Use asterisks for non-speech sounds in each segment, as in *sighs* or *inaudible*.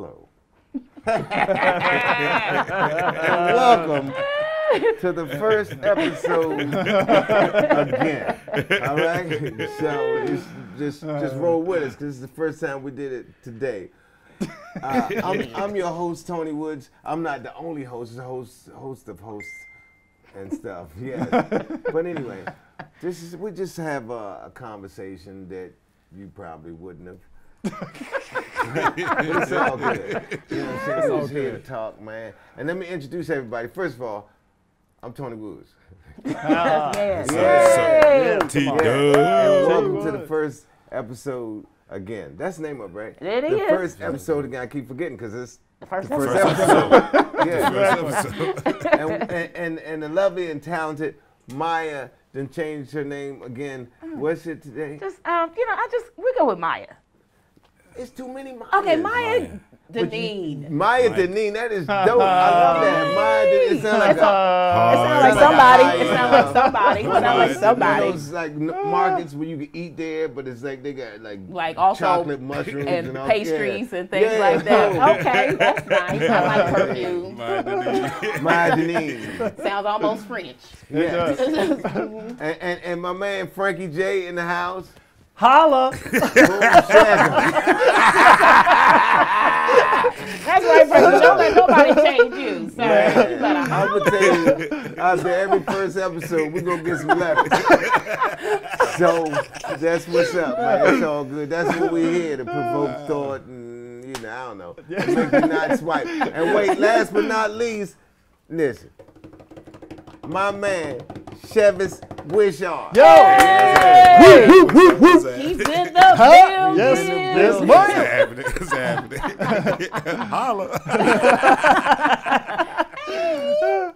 Hello. and *laughs* welcome to the first episode again. All right? So it's just just roll with us because this is the first time we did it today. Uh, I'm, I'm your host, Tony Woods. I'm not the only host, host, host of hosts and stuff. Yeah. but anyway, this is we just have a, a conversation that you probably wouldn't have. But it's all good. You know what I'm saying? We're just here to talk, man. And let me introduce everybody. First of all, I'm Tony Woods. Yes. Yeah. T Dub. And welcome to the first episode again. That's the name of it, right? It the is. first episode again. I keep forgetting because it's The first the first episode. episode. *laughs* yeah. First episode. and, and, and, and the lovely and talented Myah then changed her name again. What's it today? Just um, you know, I just we go with Myah. It's too many Myahs. Okay, Myah Myah. Deneen. Myah Deneen, that is dope. I love that. Myah Deneen, it sounds like It's a, It sounds like like somebody. It sounds like somebody. It sounds like one of somebody. those like markets where you can eat there, but it's like they got like Like also chocolate mushrooms and, and all- pastries yeah. and things Yeah. like that. *laughs* Okay, that's nice. I like perfume. *laughs* Myah Deneen. Sounds almost French. Yeah. *laughs* and, and, and my man Frankie J in the house. Holla! *laughs* That's right, Frank. Don't let nobody change you. So you I'm gonna tell you, after every first episode, we're gonna get some letters. so that's what's up, man. It's all good. That's what we're here to provoke thought and you know, I don't know. Make you not swipe. And wait, last but not least, listen. My man, Chevis Wishart. Yo! He's in the building. Yes, yes, What's boy. happening? What's happening? *laughs* Holla. *laughs*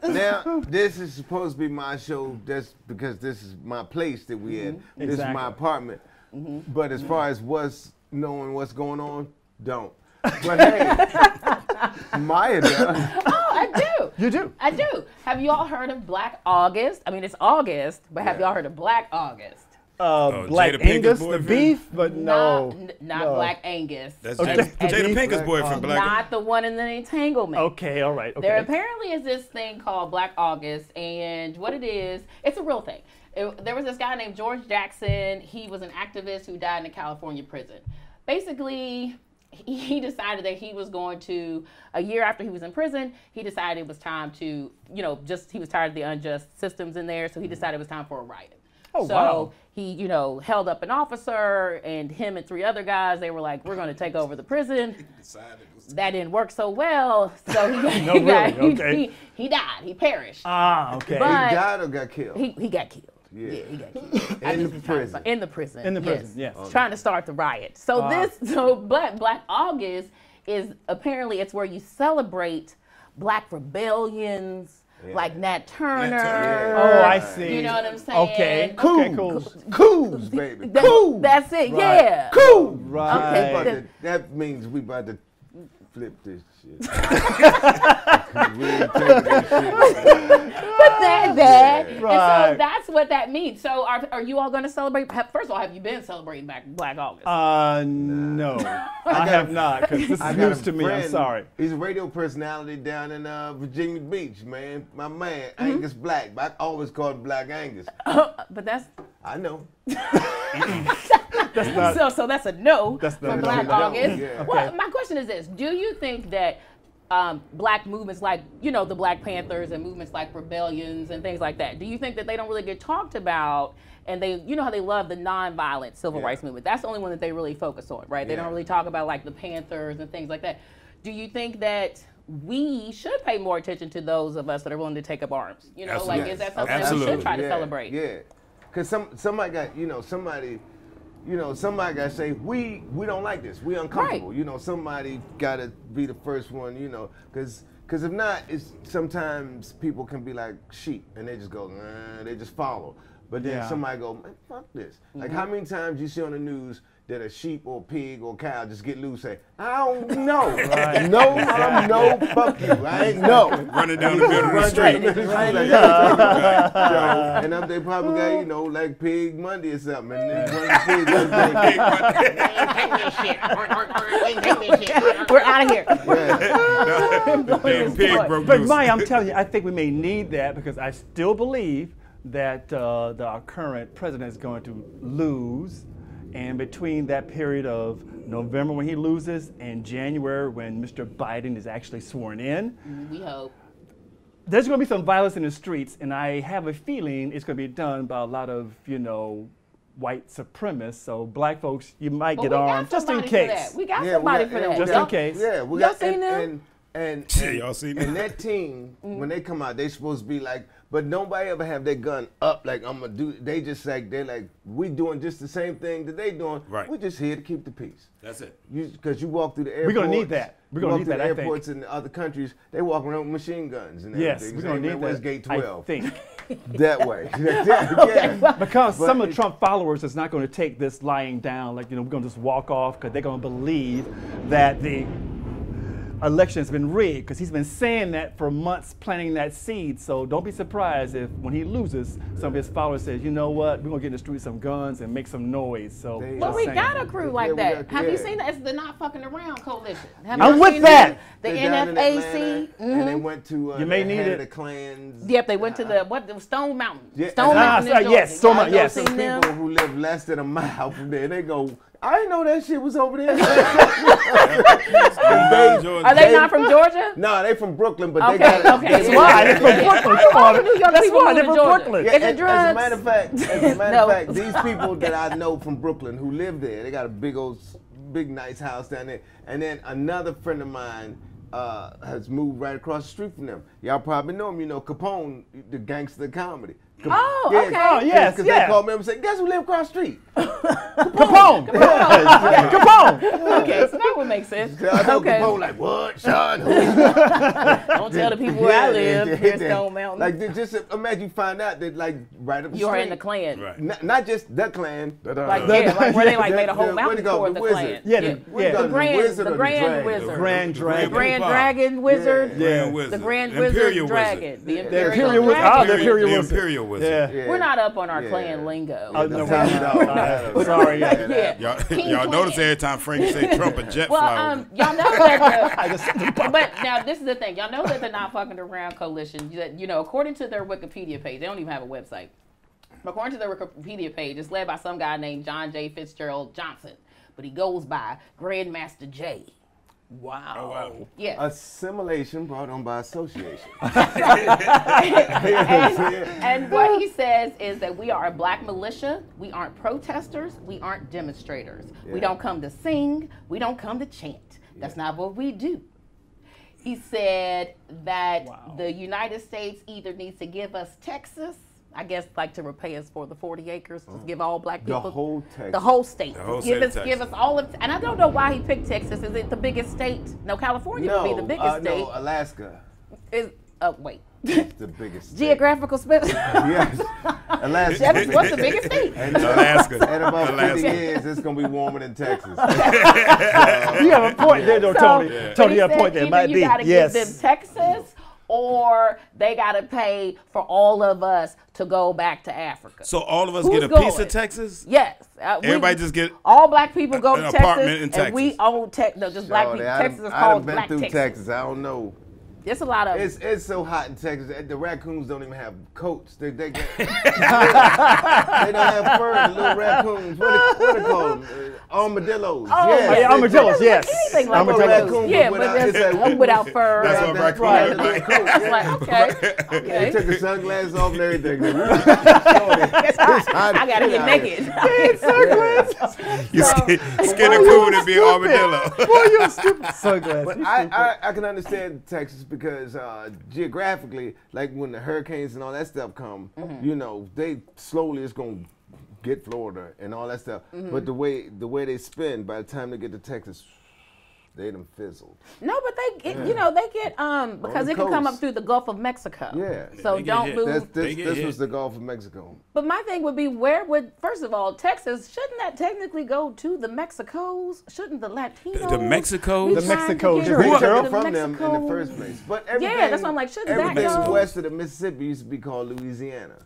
Now, this is supposed to be my show just because this is my place that we in. Mm-hmm. This is my apartment. Mm-hmm. But as far as what's knowing what's going on, don't. But *laughs* hey, Myah does. Oh, I do. You do. I do. Have you all heard of Black August? I mean, it's August, but have Yeah. y'all heard of Black August? Uh, Oh, Black Jada Angus, the beef, but no. Not, n- not no. Black Angus. That's Okay. Jada, And- Jada and Pinkett's boyfriend, Black. Not the one in the entanglement. Okay, all right. Okay. There apparently is this thing called Black August, and what it is, it's a real thing. It- there was this guy named George Jackson. He was an activist who died in a California prison. Basically, he, he decided that he was going to, a year after he was in prison, he decided it was time to, you know, just, he was tired of the unjust systems in there, so he decided it was time for a riot. Oh, so wow. he, you know, held up an officer, and him and three other guys, they were like, we're going to take over the prison that didn't work so well. So he *laughs* got, No, he, got really? *laughs* he, Okay. he, he died. He perished. Ah, okay. But- He died or got killed? he, he got killed. Yeah. he got *laughs* killed. In the was trying to prison. start- in the prison. In the prison, yes. Trying to start the riot. So Ah. this, *laughs* so Black Black August is apparently it's where you celebrate Black rebellions, Yeah. like Nat Turner. Turner. oh, I see. You know what I'm saying? Okay. Cool. Okay, cool. Coos, baby. That- Cool. That's it. Right. Yeah. Cool. Right. Okay. About to- that means we about to flip this shit. *laughs* we this shit. But that that and so that's what that means. So are, are you all going to celebrate? First of all, have you been celebrating Black Black August? Uh, no. *laughs* I have not because *laughs* this I is news to me. I'm sorry. He's a radio personality down in uh, Virginia Beach, man. My man, Mm-hmm. Angus Black. I always called Black Angus. but that's I know. *laughs* That's not. so so that's a no That's for Black no, August. yeah. Well, Okay. my question is this: Do you think that um, black movements like you know the Black Panthers and movements like rebellions and things like that, do you think that they don't really get talked about? And they, you know how they love the nonviolent civil Yeah. rights movement. That's the only one that they really focus on, right? They Yeah. don't really talk about like the Panthers and things like that. Do you think that we should pay more attention to those of us that are willing to take up arms? You know, like is that something that we should try to celebrate? Yeah. Cause some somebody got, you know, somebody, you know, somebody gotta say, we we don't like this. We uncomfortable. Right. You know, somebody gotta be the first one, you know, cause cause if not, it's sometimes people can be like sheep and they just go, nah, they just follow. But then Yeah. somebody go, man, fuck this. Like Mm-hmm. how many times you see on the news that a sheep or pig or cow just get loose. Say, I don't know. *laughs* No, I'm no, fuck you. I ain't no. *laughs* Running down the middle of the street. down the middle of the street *laughs* so, and then they probably got, you know, like Pig Monday or something. And then one of the pigs was like, We're out of here. yeah. The damn pig broke But loose. Myah, I'm telling you, I think we may need that because I still believe that uh, the, our current president is going to lose. And between that period of November when he loses and January when Mr. Biden is actually sworn in, We hope. there's going to be some violence in the streets. And I have a feeling it's going to be done by a lot of, you know, white supremacists. So black folks, you might But get armed just in somebody for case. that. We got Yeah, we somebody got- for yeah, that. Just in case. Yeah, we Y'all got seen and, them? and and *laughs* Yeah, and, y'all seen and them? that team when they come out, they supposed to be like, but nobody ever have their gun up like I'm gonna do. They just like they're like we doing just the same thing that they doing. Right. We're just here to keep the peace. That's it. You because you walk through the airports. We're gonna need that. We're gonna walk need that, The I think. airports in other countries, they walk around with machine guns and Yes, everything. we're going to Saying, need "Man, Where's that. I think. *laughs* *laughs* that way. *laughs* yeah, yeah. Because But some of Trump followers is not going to take this lying down, like, you know, we're going to just walk off because they're going to believe that the election has been rigged because he's been saying that for months, planting that seed. So don't be surprised if when he loses, some of his followers says, you know what, we're going to get in the street with some guns and make some noise. So They- just Well, we saying. got a crew like we that. got- Have you seen that? It's the Not Fucking Around Coalition. Have I'm you with seen that. them? The They're down in NFAC. Atlanta, and they mhm. went to uh, You may the need it. the Klans. Yep, they went to the what? The Stone Mountain. Yeah, Stone and Mountain. Ah, in yes, Georgia. Stone Mountain, yes. Some people who live less than a mile from there, they go, I didn't know that shit was over there. Are they They- not from Georgia? no, they from Brooklyn, but Okay, they got it. okay. That's why they're from Brooklyn. Come on. New York That's why they're to from Georgia. Brooklyn. Is it as, as a matter of fact, as a *laughs* matter No. of fact, these people that I know from Brooklyn who live there, they got a big old, big nice house down there. And then another friend of mine uh, has moved right across the street from them. Y'all probably know him. You know Capone, the gangster comedy. Cap- Oh, okay. Oh, yes, Because yeah. they called me up and said, "Guess who live across the street?" *laughs* Capone! Capone! Okay, so that would make sense. *laughs* I know Okay. Capone like, "What, son? Who *laughs* Don't tell the people where I live. yeah, Here's yeah. Stone Mountain. Like just imagine you find out that like right up the you are street. in the Klan. Right. Not, not just the Klan. But, Like, yeah, like where they like made a whole the- mountain they call for the, the Klan. wizard. Yeah, the- Yeah. yeah. The The Grand, wizard the or the Grand dragon? Wizard. The Grand Dragon Wizard. Yeah. Wizard. The Grand Wizard Imperial Dragon. Wizard. The Imperial, Imperial Wizard. Oh, the Imperial The Wizard. Imperial Wizard. Yeah. Yeah. We're not up on our Yeah. Klan lingo. Oh, no, Sound we're not. Yeah. *laughs* Sorry. Yeah. Yeah. Y'all, y'all notice every time Frank say *laughs* Trump a jet Well, flyer. um, y'all know that. The, *laughs* but now this is the thing. Y'all know that the Not Fucking Around Coalition. That you know, according to their Wikipedia page, they don't even have a website. According to their Wikipedia page, it's led by some guy named John J. Fitzgerald Johnson, but he goes by Grandmaster Jay. Wow. Oh, wow. Yes. Assimilation brought on by association. *laughs* and, and what he says is that we are a black militia. We aren't protesters. We aren't demonstrators. We don't come to sing. We don't come to chant. That's not what we do. He said that Wow. the United States either needs to give us Texas, I guess, like to repay us for the 40 acres, to give all black The people whole Texas. the whole state. The whole give state us, of give us all of, and I don't know why he picked Texas. Is it the biggest state? No, California no, would be the biggest uh, state. no, Alaska. Is oh wait, The biggest. *laughs* state. geographical space. *laughs* Yes. Alaska. That's what's the biggest state? *laughs* And, uh, Alaska. In about 50 years, it's going to be warmer than Texas. You have a point there, though, So, Tony. but Tony, you have a point there. It either might you be. gotta Yes. give them Texas, or they got to pay for all of us to go back to Africa. So all of us Who's get a piece of Texas? yes, uh, we- Everybody just get all black people go an to apartment Texas, in and we own Texas. No, just black people. Texas is I called been Black through Texas. Texas. I don't know. There's a lot of It's it's so hot in Texas. The raccoons don't even have coats. They they, get, *laughs* they don't have fur. The little raccoons. What they, what they call them? Uh, armadillos. Oh, yes. yeah, they- armadillos, they- yes. anything like Armadillo. those. Raccoon, Yeah, but but without- that's it's like- without fur. That's They what got that raccoon fur, look the little like. coat, It's yeah. like okay, They took the sunglasses off and everything. *laughs* They really- It's hot. hot I gotta shit get out naked. *laughs* you So- skin, skin a coon and be an armadillo. Boy, you're stupid. Sunglasses. But I, I, I can understand Texas because uh, geographically, like when the hurricanes and all that stuff come, Mm-hmm. you know, they slowly it's gonna get Florida and all that stuff. Mm-hmm. But the way the way they spin, by the time they get to Texas, they done fizzled. No, but they, get, you know, they get um because the it can come up through the Gulf of Mexico. Yeah. So They don't hit. lose. That's, this this was the Gulf of Mexico. But my thing would be, where would first of all, Texas shouldn't that technically go to the Mexicos? Shouldn't the Latinos? The Mexicos? The trying to Mexicos, get Sure. They Hey, took to it the from them in the first place. But everything, that's why I'm like, shouldn't that go- west of the Mississippi used to be called Louisiana.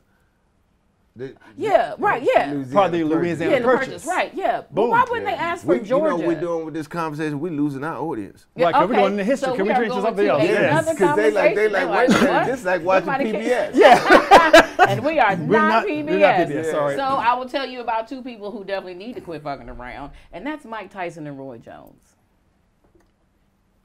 The- Yeah, right, yeah. Part of the Louisiana Yeah, Purchase. purchase, right? Yeah. But Boom. why wouldn't they ask for we, Georgia? You know what we're doing with this conversation? We're losing our audience. Yeah, Right, 'cause we're doing the history. So Can we are change to going something else? another Yes. Because they like they like wait a conversation. minute, What? this like watching Somebody PBS. Yeah. *laughs* and we are *laughs* We're not, not- PBS. we're not PBS, sorry. So I will tell you about two people who definitely need to quit fucking around, and that's Mike Tyson and Roy Jones.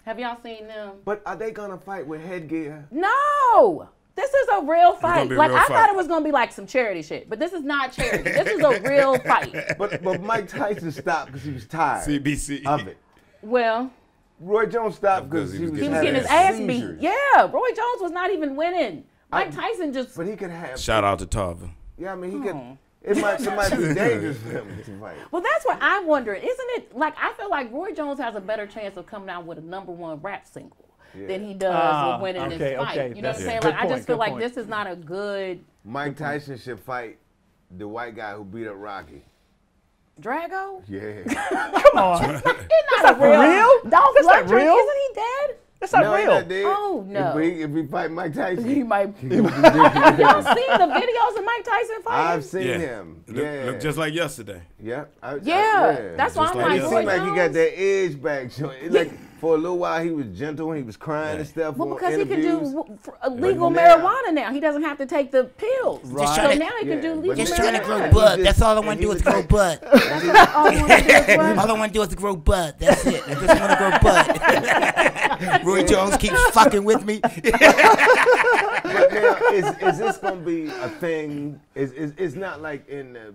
Have y'all seen them? But are they gonna fight with headgear? No. This is a real fight. a Like real I fight. thought it was gonna be like some charity shit, but this is not charity. this is a *laughs* real fight. But but Mike Tyson stopped because he was tired CBC. of it. Well, Roy Jones stopped because he was, he was getting his ass seizures. beat. Yeah, Roy Jones was not even winning. Mike I- Tyson just But he could have. Shout out to Tarver. Yeah, I mean he Hmm. could. It might it might be *laughs* dangerous for him to fight. Well, that's what I'm wondering. Isn't it like I feel like Roy Jones has a better chance of coming out with a number one rap single than he does Ah, with winning okay, this fight. okay. You know what I'm saying? good Like I just feel like point. this is not a good Mike Tyson should fight the white guy who beat up Rocky. Drago. Yeah. *laughs* Come on. It's not, a for real. real? Dolph That's not Lundgren, real? isn't he dead? That's not no, real. not. Oh, no. If he, if he fight Mike Tyson, He might. he gonna *laughs* Y'all dead. seen the videos of Mike Tyson fighting? I've seen Yeah. him. Look, yeah. look just like yesterday. yeah. I, I- yeah, that's why I'm like like, It that. Roy seemed like he got Jones? that edge back. So it like *laughs* for a little while he was gentle and he was crying and stuff. Well, because he can do uh, legal now- marijuana now. He doesn't have to take the pills. Right. So to- now he can Yeah, do legal Just Yeah. trying to grow Yeah. butt. That's all I want *laughs* to do is grow was butt. All you wanna do is what? All I want to do is grow butt. That's it. I just want to grow butt. *laughs* Roy Jones keeps fucking with me. *laughs* But now, is, is this gonna be a thing? Is is it's not like in the,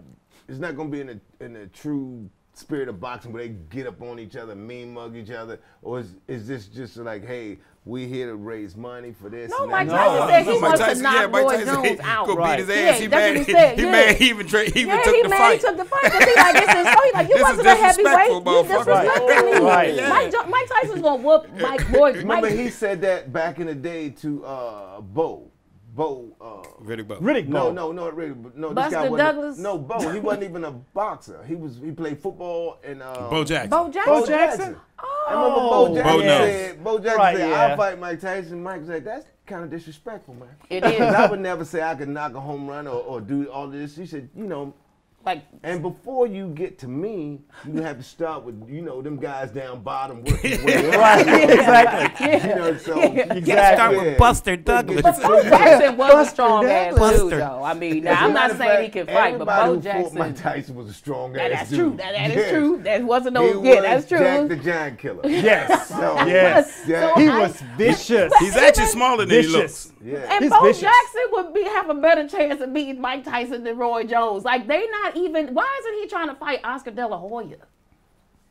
it's not gonna be in the in the true spirit of boxing where they get up on each other, mean mug each other, or is is this just like, hey, we here to raise money for this? No, Mike that? Tyson said he Mike wants Tyson- to knock yeah, Mike Roy Tyson Jones out. Go Right. beat his ass. Yeah, he that's mad. what he said, He yeah. mad. He even tra- he even Yeah, took he the mad. fight. He took the fight because he like this is so he like you This wasn't a heavyweight. disrespectful, You disrespecting me. Right. Yeah. Mike, jo- Mike Tyson's gonna whoop Mike Roy. Remember, Mike, he said that back in the day to uh, Bo. Bo. Uh, Riddick Bowe. Riddick no, Bowe. no, no, really, no. Buster this guy wasn't, Douglas? No, Bo. He wasn't even a boxer. He was. He played football and. Uh, Bo Jackson. Bo Jackson. Bo Jackson. I remember Bo Oh. Jackson Bo knows. said. Bo Jackson Right, said, yeah. "I'll fight Mike Tyson." Mike said, "That's kind of disrespectful, man." It is. *laughs* I would never say I could knock a home run or, or do all this. He said, "You know." Like And before you get to me, you have to start with you know them guys down bottom working their way *laughs* up. Right. exactly. *laughs* You know, so Exactly. Start with Buster Douglas. your Bo Jackson was a strong ass dude Buster. though. I mean, As now a I'm not matter of saying he can fight, but everybody Bo who fought Mike Jackson. Tyson was a strong That, ass that's dude. true. That, that is Yes. true. That wasn't He no yeah, that's true. Jack the Giant Killer. *laughs* Yes. So, Yes. Yeah. So He I- was vicious. He's actually smaller than he looks. yeah. And He's Bo vicious. Jackson would be have a better chance of beating Mike Tyson than Roy Jones. Like they not even. Why isn't he trying to fight Oscar De La Hoya?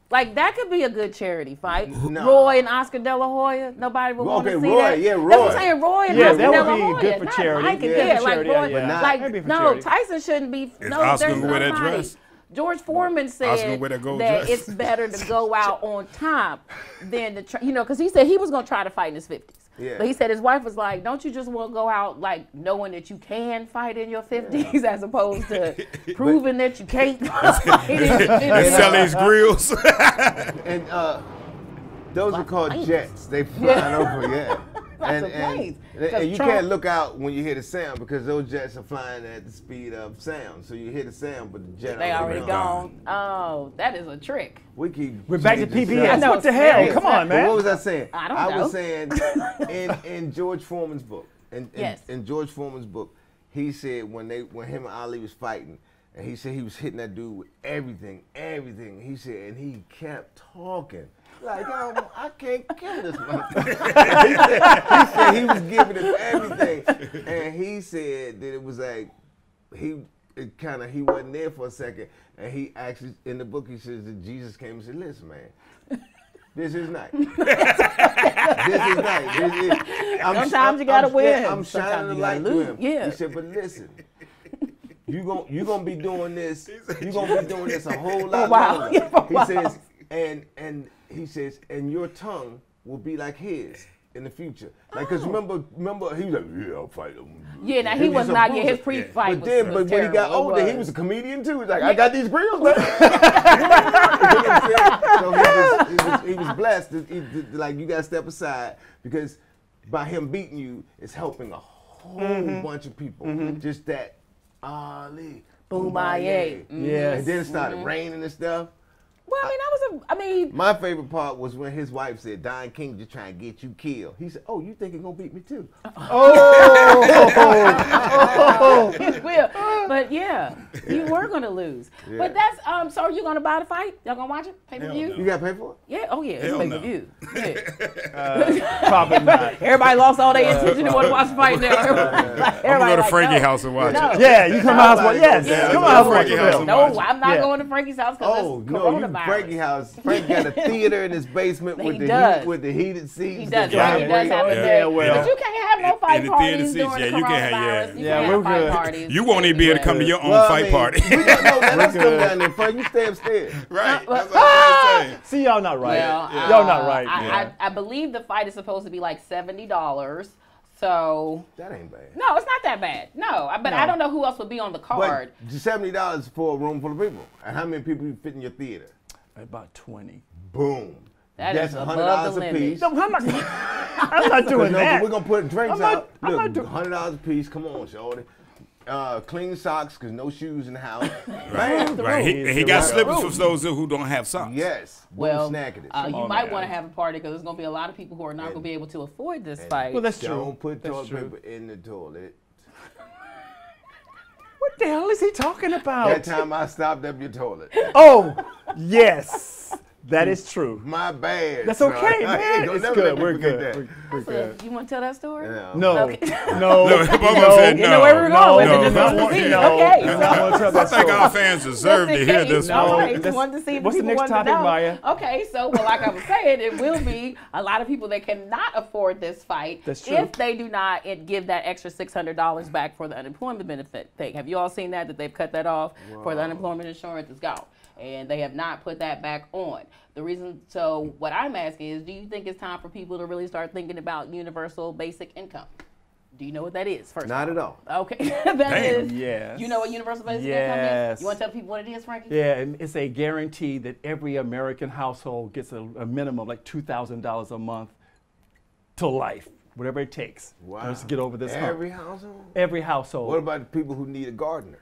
Like that could be a good charity fight. No. Roy and Oscar De La Hoya. Nobody would want to Okay, see Roy, that. yeah, That's what I'm saying. Roy and Yeah, Oscar that De would La be good for charity. Mike and- Yeah, yeah, like Roy. yeah, yeah. Like no, charity. Tyson shouldn't be. Is no, Oscar there's gonna that dress? George Foreman said that that dress? it's better to go *laughs* out on top than to try, you know, because he said he was gonna try to fight in his fifties. Yeah. But he said his wife was like, "Don't you just want to go out like knowing that you can fight in your fifties *laughs* as opposed to *laughs* proving that you can't *laughs* fight And sell his grills. And uh, those are called planes. jets. They flying over, yeah. And, Lots of and, planes. you Trump- can't look out when you hear the sound because those jets are flying at the speed of sound. So you hear the sound, but the jet They already gone. gone. Oh, that is a trick. We keep. We're back to PBS. sound. know, what the hell? serious. Come on, But man. what was I saying? I don't I know. was saying *laughs* in in George Foreman's book, in, in, Yes. in George Foreman's book, he said when they when him and Ali was fighting, and he said he was hitting that dude with everything, everything. He said, and he kept talking. Like, um, I can't kill this *laughs* motherfucker. he, *laughs* said, he said he was giving him everything. And he said that it was like, he it kind of, he wasn't there for a second. And he actually, in the book, he says that Jesus came and said, listen, man, this is night. this is night. This is, I'm, Sometimes you gotta I'm, win. I'm Sometimes shining the you light gotta lose. him. Yeah. He said, but listen, you gon' you gonna be doing this. You gonna be doing this a whole lot while. longer. Yeah, for a he says, and and he says, and your tongue will be like his in the future. Like, cause remember, remember, he was like, yeah, I'll fight him. Yeah, now he was a not. Yeah, his pre-fight But was, then, was but when he got older, he was a comedian too. He's like, I got these grills, man. You know what I'm saying? so he was, he was, he was blessed. he- like, you got to step aside because by him beating you, it's helping a whole Mm-hmm. bunch of people. Just that, Ali. Boom-ba-yay. Yes. And then it started Mm-hmm. raining and stuff. Well, I mean, that was a. I mean, My favorite part was when his wife said, Don King just trying to get you killed. He said, Oh, you think he gonna beat me too? *laughs* *laughs* It will. But yeah, you were gonna lose. Yeah. But that's um. So are you gonna buy the fight? Y'all gonna watch it? Pay per view? Hell You gotta pay for it? Yeah. Oh yeah. It's pay no. per view. *laughs* Yeah. Probably not. Everybody lost all their intention to want to watch the fight now. Everybody, I'm gonna go to like, Frankie no. house and watch No. it. Yeah, you come out. Well, yes, come let's out, to Frankie's house. No, I'm not going to Frankie's house because Oh it's coronavirus. Frankie house. Frankie got a theater in his basement *laughs* with the does. heat, with the heated seats. He does. Yeah, Frankie does have a yeah. very. Yeah, well. but you can't have no fight in the parties theater seats, during yeah, the you can't have- yeah. You Yeah, can't we're have fight good. parties. You won't even be able to come to your own Well, I fight mean, party. We don't know. Let *laughs* us come good. down there, Frank. You stay upstairs. *laughs* right. That's what I'm saying. See, y'all not right. Y'all not uh, right. I, yeah. I, I believe the fight is supposed to be like seventy dollars. So That ain't bad. no, it's not that bad. No, I- but I don't know who else would be on the card. But seventy dollars for a room full of people. And how many people you fit in your theater? About 20. Boom. That That's is hundred above dollars the a limit. piece. No, I'm not, I'm not *laughs* doing No, that. we're gonna put drinks I'm not- out. I'm not Look, do- hundred dollars a piece. Come on, shorty. Uh, clean socks, cause no shoes in the house. *laughs* right, Right. He, rules. he got rules. slippers for those who don't have socks. Yes. Well, uh, you on might want to have a party because there's going to be a lot of people who are not going to be able to afford this fight. Well, that's true. Don't put That's toilet true. paper in the toilet. What the hell is he talking about? That time I stopped up your toilet. Oh, yes. That mm. is true. My bad. That's okay, *laughs* I ain't man. It's good. We're good. that. We're, we're good. you want to tell that story? Yeah. No, Okay. *laughs* no, No, both of no, You know where we're no. going with No, it. Just no, to no, see. no. Okay. No, so- I wanna tell I think our fans deserve to hear this All one. right, wanted to see what's the next topic, to. Myah? Okay, so well, like I was saying, it will be a lot of people that cannot afford this fight That's true. if they do not it- give that extra six hundred dollars back for the unemployment benefit thing. Have you all seen that? That they've cut that off for the unemployment insurance is gone, and they have not put that back on. The reason, so what I'm asking is, do you think it's time for people to really start thinking about universal basic income? Do you know what that is? First, Not of at all. Okay, *laughs* that is. Yes. You know what universal basic income Yes. is? You want to tell people what it is, Frankie? Yeah, and it's a guarantee that every American household gets a, a minimum like two thousand dollars a month to life, whatever it takes. Wow. Just to get over this hump. Every household. Every household. What about the people who need a gardener?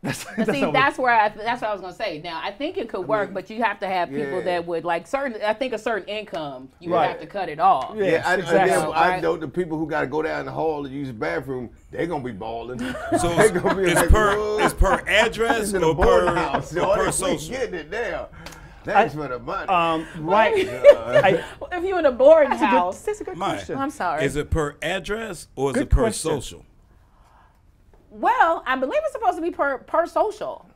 *laughs* that's, But see, what- that's where I, that's what I was gonna say. Now, I think it could work, but you have to have people yeah. that would like certain. I think a certain income, you would have to cut it off. Yeah. Yeah, I, exactly. and then I know the people who got to go down the hall to use the bathroom. They're gonna be balling. So they gonna be it's *laughs* *laughs* like, per "Whoa." it's per address It's in or a boarding per, house. or So per social. getting it there. Thanks for the money. um, right. Uh, I, if you're in a boarding that's, a good, house, that's a good Myah, question. I'm sorry. Is it per address or is Good it per question. social? Well, I believe it's supposed to be per per social.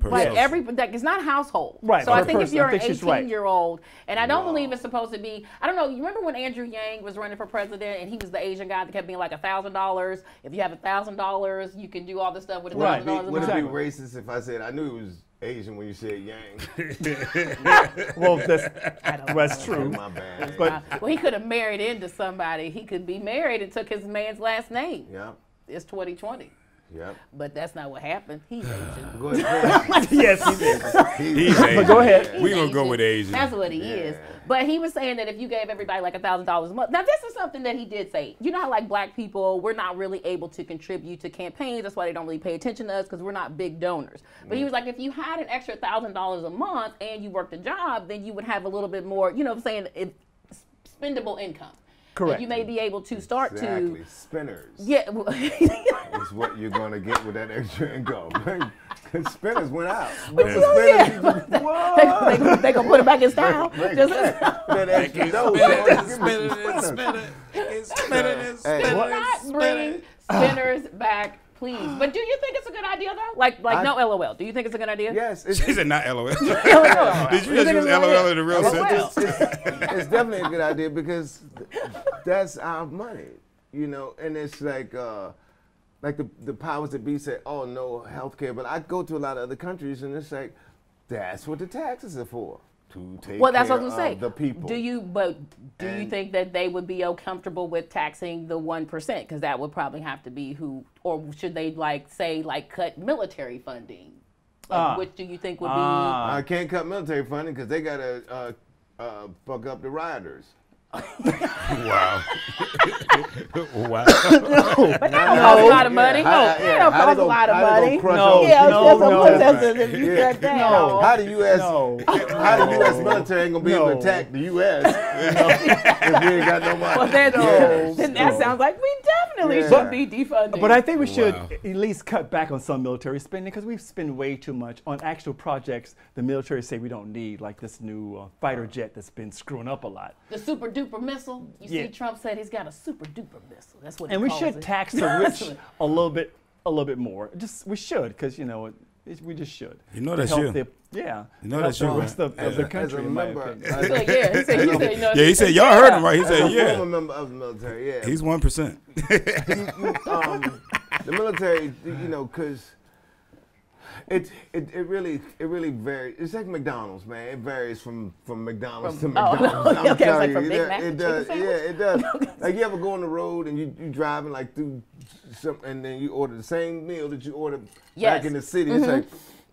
Per Like social. every, like it's not household. Right, So I per think if you're an 18 right. year old, and I don't believe it's supposed to be. I don't know. You remember when Andrew Yang was running for president, and he was the Asian guy that kept being like a thousand dollars. If you have a thousand dollars, you can do all this stuff with a thousand dollars a Would it be racist if I said I knew he was Asian when you said Yang? *laughs* well, that's, that's know. true. My bad. But well, he could have married into somebody. He could be married and took his man's last name. Yep. It's 2020. Yep. But that's not what happened. He's *sighs* Asian. Go ahead. *laughs* yes, He's He's Asian. go ahead. We're gonna go with Asian. That's what he is. But he was saying that if you gave everybody like a thousand dollars a month. Now this is something that he did say. You know how like black people, we're not really able to contribute to campaigns. That's why they don't really pay attention to us because we're not big donors. But he mm. was like, if you had an extra thousand dollars a month and you worked a job, then you would have a little bit more. You know what I'm saying? It, spendable income. And Correct. you may be able to start Exactly. to. Spinners Yeah. well- *laughs* is what you're gonna get with that extra income. *laughs* Because spinners went out. Remember Oh, yeah. spinners? *laughs* they, What? they, they gonna put it back in style. Like Just- that. That extra dough. Spin man. it, Give me spin some it, spinners. spin it, it's spin it, it's Hey. spin What? it, not spin bring it. spinners back, please. *gasps* But do you think it's a good idea though? Like, like I- no LOL. Do you think it's a good idea? Yes, *laughs* it's, She said not LOL. *laughs* Did LOL. you just use it's LOL in the real LOL. sentence? it's, it's definitely a good idea because th- that's our money, you know. And it's like, uh, like the the powers that be say, "Oh no, healthcare." But I go to a lot of other countries, and it's like, that's what the taxes are for. To take Well, that's care what I was gonna say. the people. Do you? But do you think that they would be oh, comfortable with taxing the one percent? Because that would probably have to be who, or should they like say like cut military funding? Like, Ah. which do you think would be? Ah. I can't cut military funding because they gotta uh, uh, fuck up the rioters. Wow. *laughs* wow. no, But that don't cost a lot of money. How- that don't how they cost a lot of how they go money. No, Yeah, the no, a no. protesters if you Yeah. shut. No. How the U.S. No. How the U.S. military ain't gonna be able to attack the U.S. *laughs* if we ain't got no money? Well, then, Yeah. then that sounds like we definitely Yeah. should be defunding. But I think we should Wow. at least cut back on some military spending because we've spent way too much on actual projects the military say we don't need, like this new uh, fighter jet that's been screwing up a lot. the super duper missile. You Yeah. see, Trump said he's got a super duper missile. That's what. And he we should it. tax the *laughs* rich a little bit, a little bit more. Just we should because you know it, it- we just should. You know that's you. The, yeah. You know that's you, the right? rest of, of the a- as country, a in my opinion. as *laughs* a- Yeah, yeah. He said, he said, you know, Yeah, he said y'all heard him right. He as said a yeah. former member of the military, yeah. He's one percent. um, the military, you know, because it, it it really it really varies. It's like McDonald's, man. It varies from from McDonald's From- to *laughs* oh, McDonald's. I'm okay, I was telling like, from you, Big it, Mac it to does. Yeah, it does. *laughs* like you ever go on the road and you you driving like through some, and then you order the same meal that you ordered Yes. back in the city. It's like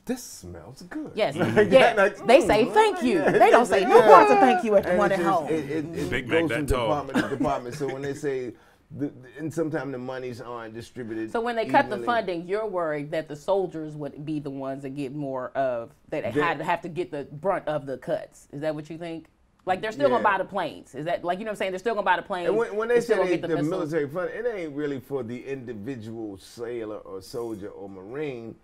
this smells good. Yes. *laughs* Like, yeah. like, they mm, say thank you. yeah, They don't say no yeah. parts of thank you at the And one it's at just- home. It, it, it Big Mac goes that from tall. department to department. So when they say, the, and sometimes the monies aren't distributed. So when they cut the funding, you're worried that the soldiers would be the ones that get more of that They- had have to get the brunt of the cuts. Is that what you think? Like they're still gonna buy the planes. Is that like you know what I'm saying? They're still gonna buy the planes. And when, when they say they, the, missiles. military fund, it ain't really for the individual sailor or soldier or marine.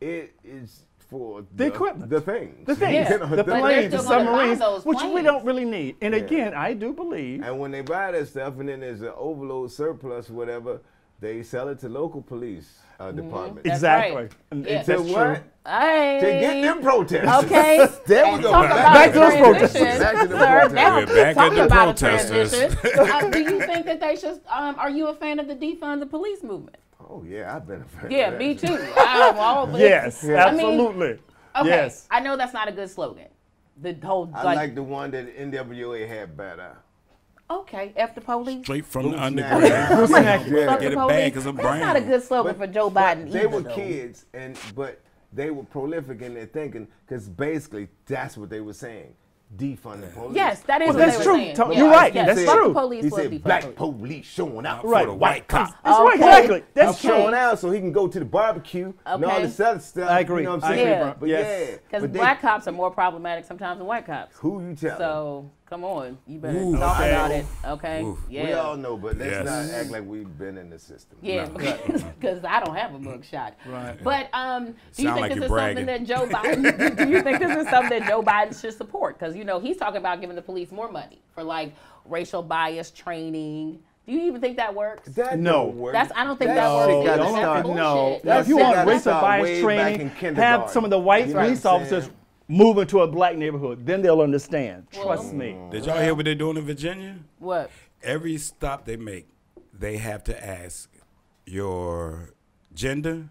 It is for The equipment. the things, The things, Yeah. You know, the But planes, the still gonna buy submarines, those which we don't really need. And Yeah. again, I do believe And when they buy that stuff, and then there's an overload surplus, whatever, they sell it to local police uh, departments. That's exactly. right. Yeah. To that's what? true. Hey. To get them protesters. Okay. *laughs* there we go. talk Back- back to those protesters. Back to the protesters. Now, back at the protesters. *laughs* uh, do you think that they should? Um, are you a fan of the defund the police movement? Oh yeah, I've been a fan. Yeah, of that. me too. I'm all for Yes, I mean, absolutely. Okay, Yes. I know that's not a good slogan. The whole I like, like the one that NWA had better. okay, F the police. Straight from the underground. now. Snack. Yeah. Fuck Get the it police. back 'cause I'm That's not a good slogan for Joe Biden They either, were though. kids, and but they were prolific in their thinking because basically that's what they were saying: defund the police. Yes, that is Well, what that's they true. saying. Tell- you're right. yes, That's fuck true. The police He was said black the police showing out Right. for the white cops. That's right, exactly. That's He's showing out so he can go to the barbecue and all Okay. this other stuff. I agree. You know what I I'm saying? agree, bro. But Yes. yeah, Because they- black cops are more problematic sometimes than white cops. Who you telling? So come on, you better Ooh, talk okay. about it, okay? Ooh. Yeah. We all know, but let's Yes. not act like we've been in the system. Yeah, because *laughs* I don't have a mugshot. Right. But um, do you Sound think like this is bragging. something that Joe Biden? do you think this is something that Joe Biden should support? Because you know he's talking about giving the police more money for like racial bias training. Do you even think that works? That No. work. That's I don't think That that, works. gotta either. start- That's no. bullshit. If you want racial bias training, have some of the white You know what police I'm officers saying? Move into a black neighborhood. Then they'll understand. Trust me. Did y'all hear what they're doing in Virginia? What? Every stop they make, they have to ask your gender,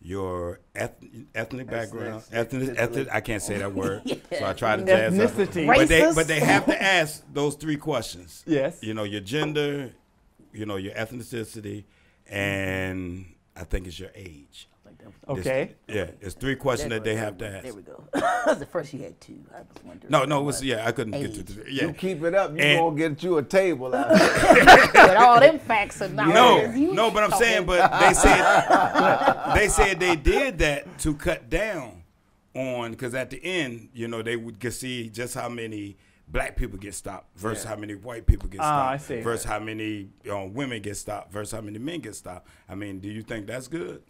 your eth- ethnic background, ethnic, ethnic. I can't say that word, so I *laughs* try to jazz up. Ethnicity. But they, but they have to *laughs* ask those three questions. Yes. You know your gender, you know your ethnicity, and I think it's your age. It's- Okay. yeah, it's three questions that they have to ask. There we go. That's *laughs* the first you had two. I was wondering. No, no, it was yeah. I couldn't get to Age. the You yeah. keep it up, you And- gonna get you a table out *laughs* here. With all them facts and No, knowledge, you no, but I'm talking- saying, but they said *laughs* they said they did that to cut down on because at the end, you know, they would could see just how many black people get stopped versus how many white people get Ah, stopped I see. versus how many you know, women get stopped versus how many men get stopped. I mean, do you think that's good?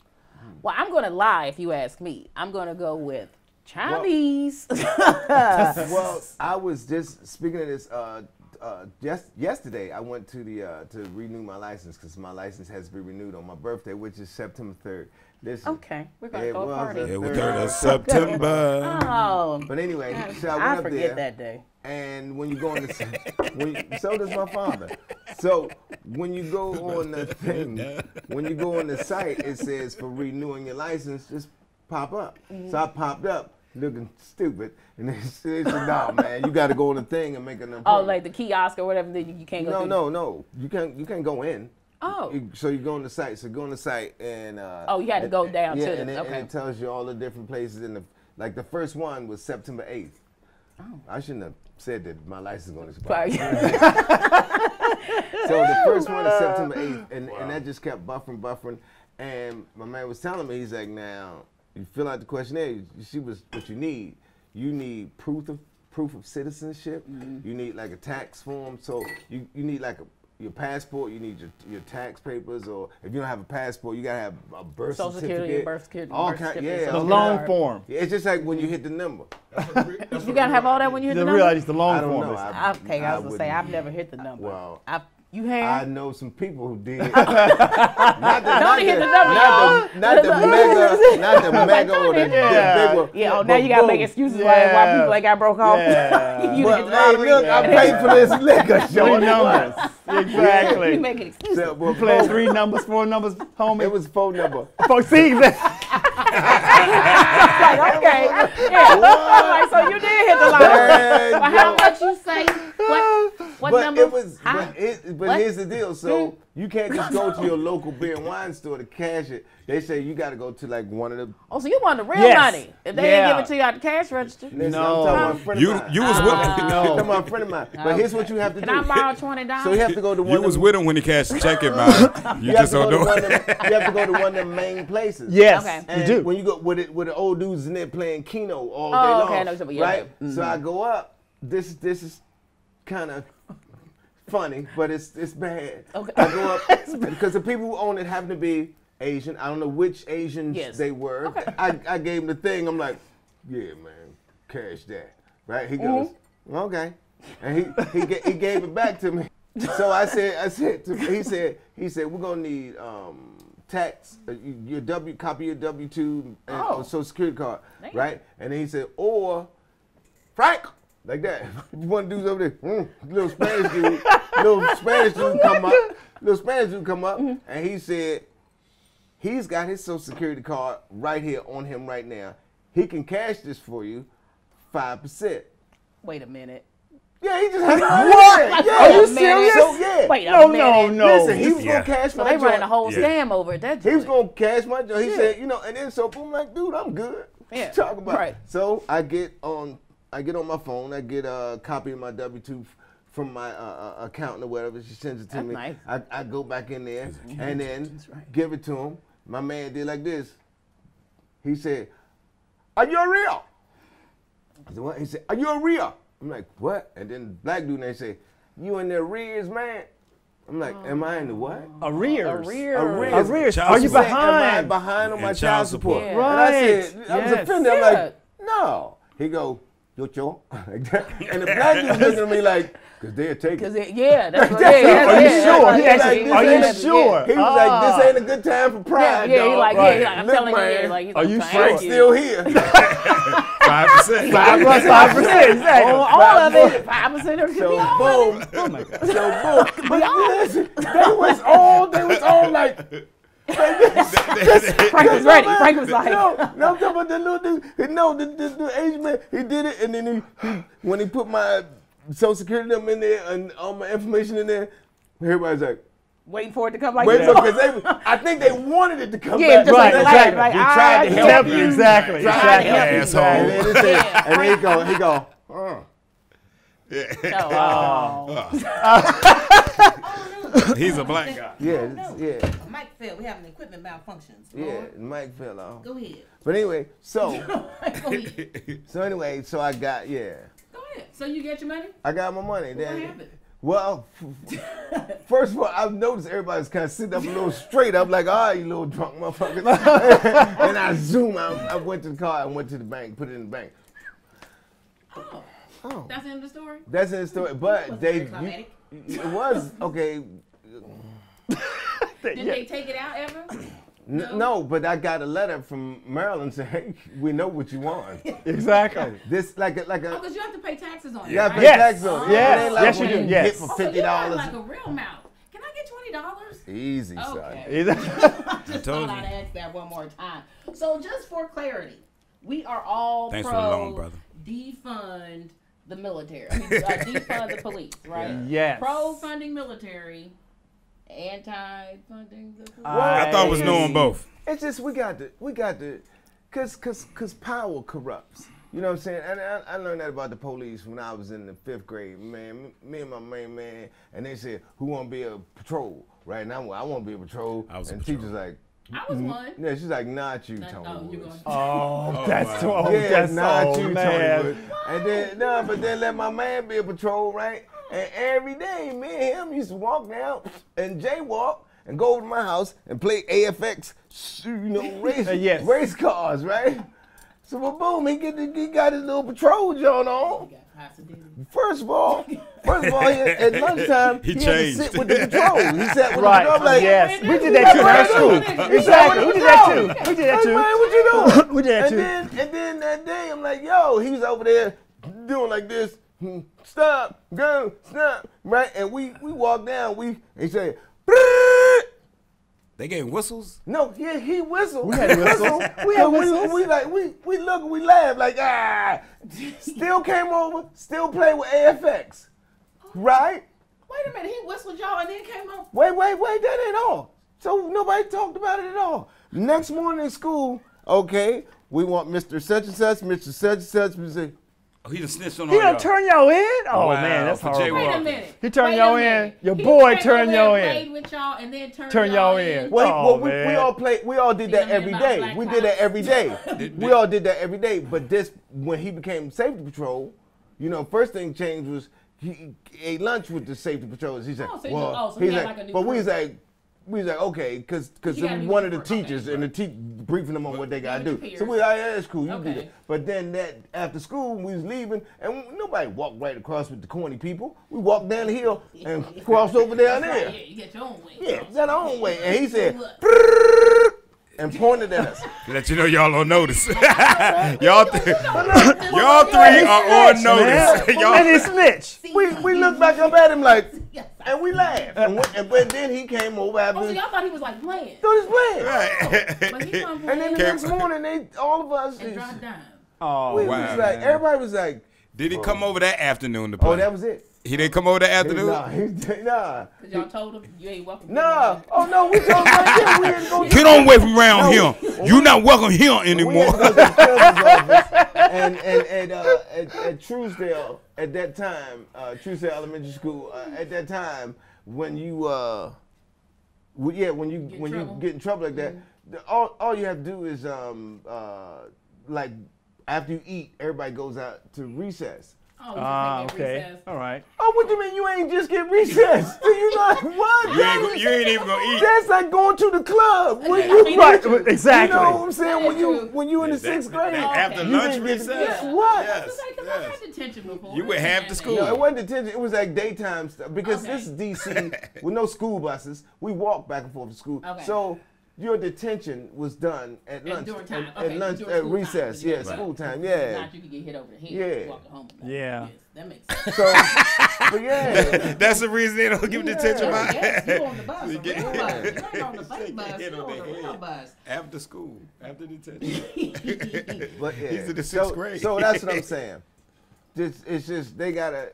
Well, I'm going to lie if you ask me. I'm going to go with Chinese. *laughs* well, I was just speaking of this. Uh, uh, just yesterday, I went to the uh, to renew my license because my license has to be renewed on my birthday, which is September third. Listen, okay, we're going to It go was party. It was Third third of of September. *laughs* Oh, but anyway, so I went I up forget there, that day. And when you go on the, *laughs* when you, so does my father. So when you go *laughs* on the thing, when you go on the site, it says for renewing your license, just pop up. So I popped up. looking stupid. And they said, no, *laughs* man, you got to go on the thing and make an appointment. Oh, like the kiosk or whatever. That you, you can't go. no, through. no, no. You can't. You can't go in. Oh. You- so you go on the site. So go on the site and. Uh, Oh, you had to go down yeah, to and it, okay. and it tells you all the different places in the. Like the first one was September eighth. Oh. I shouldn't have said that my license is going to Sorry. expire. *laughs* So the first one is *laughs* September 8th, and, and that just kept buffering, buffering. And my man was telling me, he's like, now, you fill out the questionnaire, you see what's, what you need. You need proof of proof of citizenship. Mm-hmm. You need like a tax form. So you, you need like a, your passport, you need your, your tax papers, or if you don't have a passport, you gotta have a birth Social certificate. Security, birth certificate, all birth kind, certificate, yeah, The all Security loan form. Yeah, it's just like when you hit the number. You gotta have all that when you You hit the didn't number. realize the loan I don't form. know. I- Okay, I was gonna say I've never hit the number. Well, I, you I know some people who did. not the, Don't hit the number, not the, not the mega, not the mega or the, the Yeah. big one. Yeah, oh, But now you gotta make boom. excuses why, why people like got broke off. Yeah. *laughs* you But hit the hey, lottery. look, I paid for this liquor show. *laughs* Three numbers. Exactly. You making excuses. So, well, Play boom. three numbers, four numbers, homie. It was phone number. Fuck, see that? like, okay, yeah. Like, so you did hit the lottery. And, But how much you say? What? What but number? it was, Huh? but, it, but here's the deal. So you can't just go to *laughs* your local beer and wine store to cash it. They say you got to go to like one of the. Oh, so you want the real Yes. money? If they Yeah. didn't give it to you at the cash register, Listen, No. I'm talking about a friend You of mine. you was Uh, with *laughs* I'm talking about a friend of mine. But here's what you have to can do. I borrow twenty dollars? So you have to go to one. you of was them- with him when he cashed the check in, man. *laughs* You You have, just to go don't to know. one of them, you have to go to one of them main places. Yes, Okay. And you do. when you go with it, with the old dudes in there playing Keno all Oh, day long, okay, I know what you're talking about. Yeah, right? So I go up. This this is kind of funny, but it's it's bad. Okay. I go up *laughs* because the people who own it happen to be Asian. I don't know which Asians Yes. they were. Okay. I, I gave him the thing. I'm like, yeah, man, cash that. Right? He goes, Mm-hmm. okay, and he he ga- he gave it back to me. So I said I said to, he said he said we're gonna need um, tax uh, your W copy your W two and Oh. social security card, Damn. right? And then he said or Frank. Like that. *laughs* One dude's over there, mm, little Spanish dude, little Spanish dude come up, little Spanish dude come up, Mm-hmm. and he said, he's got his social security card right here on him right now. He can cash this for you, five percent. Wait a minute. Yeah, he just *laughs* had it What? Yeah. Are you Wait a minute. serious? So yeah, Wait a No, minute. no, no. listen, he was Yeah. gonna cash So my they running a whole Yeah. scam over at that He was gonna cash my joint. He Yeah. said, you know, and then so I'm like, dude, I'm good. Yeah, Talk about right. So I get on, I get on my phone. I get a copy of my W two from my uh, uh, accountant or whatever. She sends it to That's me. nice. I, I go back in there and then give it to him. My man did like this. He said, "Are you a real?" I said, "What?" He said, "Are you a real?" I'm like, "What?" And then black dude they say, "You in the arrears, man?" I'm like, "Am I in the what?" Arrears. Arrears. Arrears. Arrears. Child Are you He said, Am I behind? behind on And my child child support? support. And I said, I was Yes. offended. I'm like, no. He go, yo, yo. *laughs* Like that. and the *laughs* black dude looking at me like, because they'll take Cause it. it, yeah, that's *laughs* what. That's yeah, it. that's Are you sure? He what- actually- yeah, are you sure? He was like, this ah. ain't a good time for pride, yeah, he dog. like, yeah, he like, I'm Look, telling you, man, yeah, like, he's Are you sure? to Frank's get- still here. Five percent. Five plus five percent. Exactly. Oh, all of it, five percent of it. So be all of it. boom. Oh my God. So boom. But listen, they was all, they was all like, Frank was ready. Frank was like, no, no, I'm talking about the little dude. No, the, the, the Asian man, he did it, and then he, he when he put my social security number in there and all my information in there, everybody's like, waiting for it to come like wait that. because they, I think they wanted it to come Yeah, back. just like They that, like, he tried I help help you. you. Exactly. Tried Exactly. to help you. Asshole. And then, Yeah. and he go, he go, uh. Oh, *laughs* *laughs* He's a black guy. Yeah, no. yeah, Mike fell. We having equipment malfunctions. yeah. Mike fell off. Go ahead. But anyway, so, *laughs* Go ahead. *laughs* so anyway, so I got, yeah, Go ahead. So you get your money? I got my money. What Then, happened? Well, *laughs* first of all, I've noticed everybody's kind of sitting up a little straight. I'm like, all right, you little drunk motherfucker. and I zoom out. I went to the car and went to the bank, put it in the bank. Oh, Oh, that's in the story. that's in the story. But they, climatic. you- it was okay. *laughs* Did Yeah. they take it out ever? N- no, but I got a letter from Maryland saying, hey, *laughs* we know what you want. Exactly. This like a like Oh, a because you have to pay taxes on it. you gotta right? pay Yes. tax on it. Yes. It ain't like Yes, you when do. Hit Yes. for Oh, so fifty you are dollars. like a real mouth. Can I get twenty dollars? Easy, son. Okay. *laughs* Exactly. Just told thought I'd ask that one more time. So just for clarity, we are all Thanks for pro the loan, brother. defund the military. I mean, uh, defund the police, *laughs* right? Yes. Pro funding military, anti funding the police. I thought it was knowing both. It's just we got to we got to, cause cause cause power corrupts. You know what I'm saying? And I, I learned that about the police when I was in the fifth grade. Man, me- me and my main man, and they said, "Who want to be a patrol?" Right now, I want to be a patrol. I was a and patrol. teachers like, I was one. yeah, she's like, "Not you, Not- Tony oh, you're Woods." going. Oh, that's wow. oh, yeah, that's not oh, you, Tony. Woods. And then no, but then let my man be a patrol, right? And every day, me and him used to walk down and jaywalk and go over to my house and play AFX, you know, *laughs* race Uh, yes. race cars, right? So but boom, he get he got his little patrol joint on. First of all, *laughs* first of all, he, at lunchtime He he, had to sit with the patrol. He sat with Right. the patrol like, yes. We did that too in what our school. Exactly. We did that too. We did that too. man, what you doing? *laughs* We did that and too. Then, and then that day, I'm like, yo, he was over there doing like this. Hmm, Stop, go, stop, right? And we we walk down. We he say, "Brrr." They gave whistles. no, yeah, he whistled. We *laughs* had whistles. We had So we, whistles. we like we we look, we laugh like ah. Still came over, still played with AFX, right? Wait a minute, he whistled y'all and then came up. Wait, wait, wait, that ain't all. So nobody talked about it at all. Next morning in school, okay, we want Mr. Such and Such, Mr. Such and Such, Mr. Oh, he done snitched on He all done turn y'all in? Oh Wow, man, that's for horrible. Wait a minute. He turned y'all a in. minute. Your He boy came turned over y'all in. Played with y'all and then turned, Turn y'all in. Wait, Oh, well, we, we all play. We all did that See, I'm every in my day. black We did that every day. *laughs* We all did that every day. But this, when he became safety patrol, you know, first thing changed was he ate lunch with the safety patrols. Oh, he said, Oh, so well, oh, so he he's like, like but we was like. We was like, okay, because because gotta one of the with the crew. teachers Okay, and the te- briefing them on what they got to do. So we, like, yeah, that's cool, you do Okay. that. But then that after school, we was leaving, and nobody walked right across with the corny people. We walked down the hill and *laughs* crossed over down there. right, yeah, you get your own way. Yeah, got our own way. And he said, and pointed at us. *laughs* Let you know y'all on notice. *laughs* y'all, th- *laughs* Y'all y'all three are on Snitch, notice. y'all, and he snitched. We we looked back up at him like, and we laughed. And, we, and but then he came over after Oh, so his y'all thought he was like playing. through his plan. But he come And then the next morning, they all of us, and dropped down. Oh, we Wow. was like, everybody was like, Did he come over that afternoon to oh, play? oh, that was it. He didn't come over that afternoon. Nah, he, nah, Cause y'all told him you ain't welcome. to nah. nothing. Oh no, we told him right there we didn't go. Get on away from around No. here. You're not welcome here anymore. had to go to the cousin's office, and and, and uh, at, at Truesdale at that time, uh, Truesdale Elementary School. Uh, at that time, when you, uh, well, yeah, when you in when you get in trouble like that, the, all all you have to do is um uh like after you eat, everybody goes out to recess. Oh, Ah, you okay. recess. All right. Oh, what do you mean you ain't just get recess? *laughs* Do you not *laughs* what? you, ain't, you ain't even gonna eat. That's like going to the club. When I mean, Right, that's exactly. You know what I'm saying? When you when you in the That- sixth grade, that- After You lunch didn't get- recess. yeah, what? Yes, It's like, 'cause yes. I had detention before. You went I half the school. No, it wasn't detention. It was like daytime stuff because Okay. this is DC with no school buses. We walk back and forth to school. Okay. So your detention was done at lunch. during time. At, Okay, at lunch at school time. recess. Yeah, Yeah, right. school time. If Yeah. Not you could get hit over the head. Yeah. Walking home. Yeah. Yes, that makes sense. So, but yeah. *laughs* That's the reason they don't give Yeah. detention. By yes, you *laughs* on the bus, You get- real bus. On the fake Get bus. You on on the the real bus. After school, after detention. *laughs* But yeah. He's in the so, sixth grade. So that's what I'm saying. Just it's just they gotta,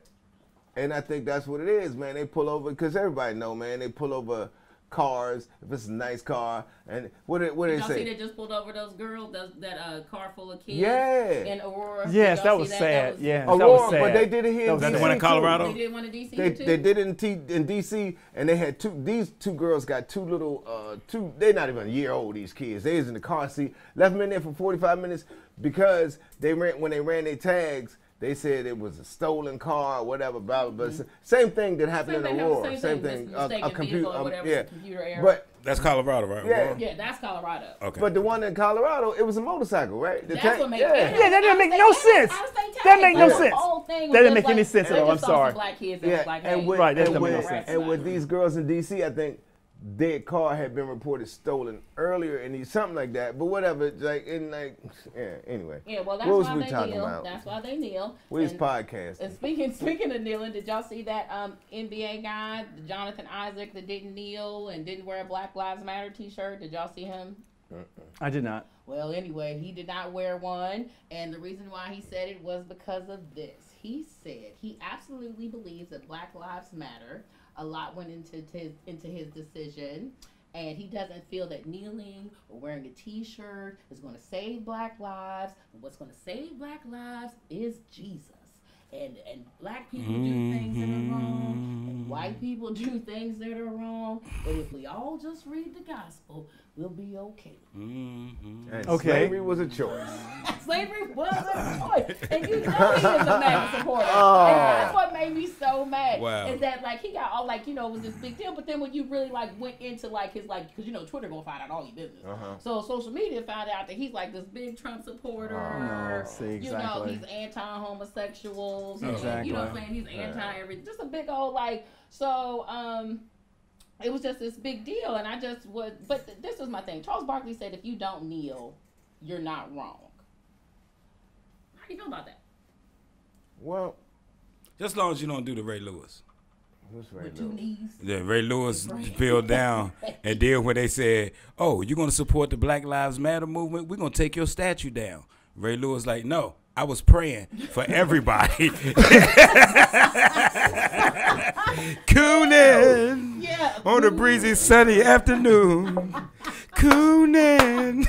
and I think that's what it is, man. They pull over because everybody know, man. They pull over cars if it's a nice car, and what did what did Y'all they see say? they just pulled over those girls, those, that uh, car full of kids Yeah. in Aurora? Yes, that was see sad. was- Yeah, Aurora, that was sad. but they did it here. That in was That the one in too. Colorado? They did one in DC They, too? they did it in, T, in DC, and they had two. These two girls got two little, uh, two. They're not even a year old. These kids. They was in the car seat. Left them in there for 45 minutes because they ran when they ran their tags. They said it was a stolen car or whatever. Blah blah. blah. Same thing that happened Mm-hmm. Same in thing, happened, Aurora. same Same thing, thing. A, a computer. or um, whatever, yeah. computer error. But That's Colorado, right? Yeah. Aurora? Yeah, that's Colorado. Okay. but the one in Colorado, it was a motorcycle, right? The That's tank- what makes yeah. Yeah, that didn't make no sense. That make no sense. That didn't make any sense at all. I'm sorry. Black kids Yeah, was and hey, with, Right, that and, doesn't with, make no sense. and with these girls in DC, I think their car had been reported stolen earlier, and he- something like that. But whatever, like in like, yeah. Anyway, Yeah, well, that's what was why we they talking kneel. about? That's why they kneel. Where's and, podcast? and speaking speaking of kneeling, did y'all see that um, NBA guy, Jonathan Isaac, that didn't kneel and didn't wear a Black Lives Matter T-shirt? Did y'all see him? I did not. Well, anyway, he did not wear one, and the reason why he said it was because of this. He said he absolutely believes that Black Lives Matter. A lot went into his into his decision, and he doesn't feel that kneeling or wearing a T-shirt is going to save Black lives. What's going to save Black lives is Jesus. And and black people do things that are wrong, and white mm-hmm. people do things that are wrong. But if we all just read the gospel, we'll be okay. Mm-hmm. Okay. Slavery was a choice. *laughs* Slavery was a choice, and you know he is a *laughs* MAGA supporter. Oh. And that's what made me so mad. Wow. Is that like he got all like you know it was this big deal, but then when you really like went into like his like because you know Twitter gonna find out all your business. Uh-huh. So social media found out that he's like this big Trump supporter. Oh, see, You know he's anti-homosexuals. Exactly. You know what I'm saying? He's anti everything. Just a big old like. So um, it was just this big deal, and I just was. But th- this was my thing. Charles Barkley said, if you don't kneel, you're not wrong. How do you feel about that? Well, Just as long as you don't do the Ray Lewis. who's right With two knees. Yeah, Ray Lewis fell down *laughs* and did when they said, "Oh, you're gonna support the Black Lives Matter movement? We're gonna take your statue down." Ray Lewis like, "No, I was praying for everybody." *laughs* Coonin Yeah. on a breezy sunny afternoon. Coonin.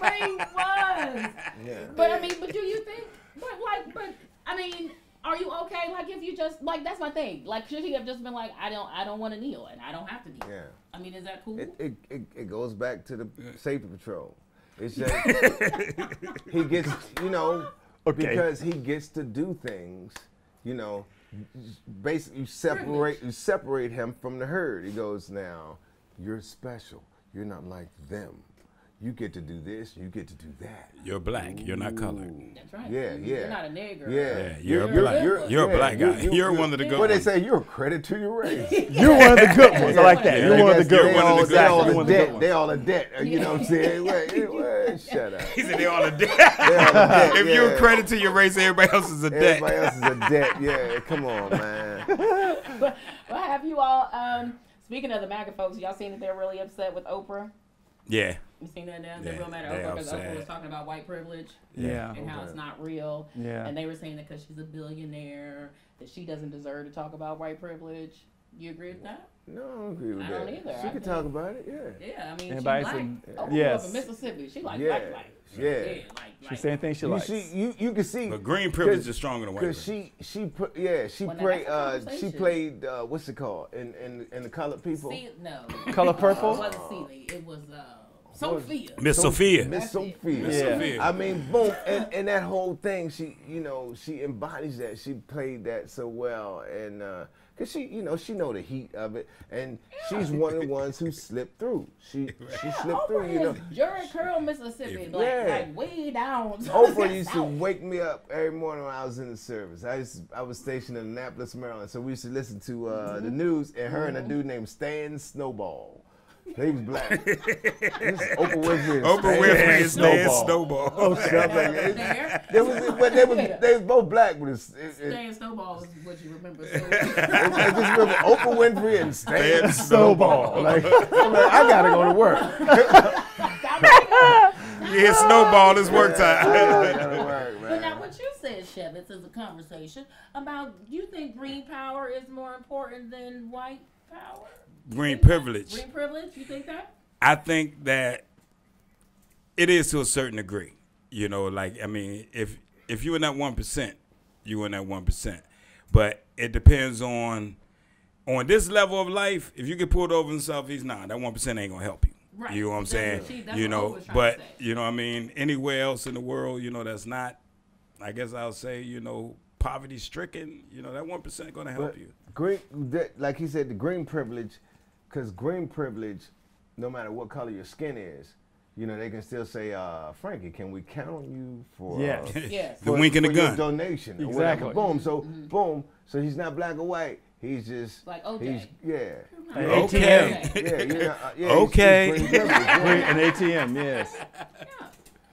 But he was. Yeah. But I mean, but do you think? But like, but I mean, are you okay? Like, if you just like, that's my thing. Like, should he have just been like, I don't, I don't want to kneel, and I don't have to kneel. Yeah. I mean, is that cool? It, it, it, it goes back to the safety patrol. It's just he gets, you know, *laughs* Okay. because he gets to do things, you know. Basically, you separate you separate him from the herd. He goes, now you're special. You're not like them. You get to do this. You get to do that. You're black. You're not colored. That's right. Yeah, You- yeah. You're not a nigger. Yeah, Yeah, you're a You're black. good. You're a black guy. you- You're you- one of the good What they say, you're a credit to your race. *laughs* You're one of the good ones. I like that. Yeah, You're one of the good you're they all, the they all ones. a One of the good debt. They all a debt. uh, You know what I'm saying? Wait, *laughs* wait, shut up. He said they all a debt. They all a *laughs* debt. if you're a credit to your race, everybody else is a debt. Everybody else is a debt. Yeah, come on, man. But well, have you all? Um, speaking of the MAGA folks, y'all seen that they're really upset with Oprah? Yeah. You seen that now? They're Yeah, real matter at they Oprah because upset. Oprah was talking about white privilege Yeah. and how it's not real. Yeah. And they were saying that because she's a billionaire, that she doesn't deserve to talk about white privilege. You agree with that? No, I don't agree with I that. don't either. She I could think- talk about it. Yeah. Yeah, I mean, Anybody she seen- black. Oprah grew yes. up in Mississippi. She like Yeah. black, black. Yeah. like, She's like, saying things she You likes. see, you you can see. But green privilege is stronger than white Because privilege. she she put yeah she Well, now played uh she played uh what's it called in in in the colored people See, no. Color purple. It purple. wasn't Celie. It was uh, Sophia. Miss Sophia. Miss Sophia. Miss Yeah. Sophia. I mean, boom, and, and that whole thing, she, you know, she embodies that. She played that so well, and uh, cause she, you know, she know the heat of it, and she's one of the ones who slipped through. She, *laughs* she slipped through, you know. is Jerry Curl, Mississippi, like, Yeah. like way down. *laughs* Oprah used to wake me up every morning when I was in the service. I used I was stationed in Annapolis, Maryland, so we used to listen to uh, the news, and her and a dude named Stan Snowball. He was black. this Oprah Winfrey. and Oprah Stan Winfrey is Stan Snowball. Snowball. Oh, Stuff like that. There. They was, but they was, they was both black, but it's, it, it, Stan Snowball is what you remember. So, *laughs* I just remember Oprah Winfrey and Stan Stan Snowball. Like, I'm like, I gotta go to work. *laughs* Yeah, Snowball is work time. gotta *laughs* work, but now what you said, Schewitz, is a conversation about you think green power is more important than white power? Green privilege. Green privilege? You think that? I think that it is to a certain degree. You know, like I mean, if if you in that one percent, you in that one percent. But it depends on on this level of life. If you get pulled over in the southeast, nah, that one percent ain't gonna help you. Right. You know what I'm That's saying? what she- that's you know, Oprah's trying but to say. you know, I mean, anywhere else in the world, you know, that's not. I guess I'll say, you know, poverty stricken. You know, that one percent gonna help But you. green, that, like he said, the green privilege, because green privilege, no matter what color your skin is, you know, they can still say, uh, Frankie, can we count on you for Yes. uh, Yes. The for- wink and the for your gun. donation or Exactly. whatever. Boom. So boom. So he's not black or white. He's just Like OJ. He's, yeah. An Okay. ATM. Yeah, you know, uh, yeah, he's- he's Okay. green privilege, *laughs* yeah. Green- An ATM, yes.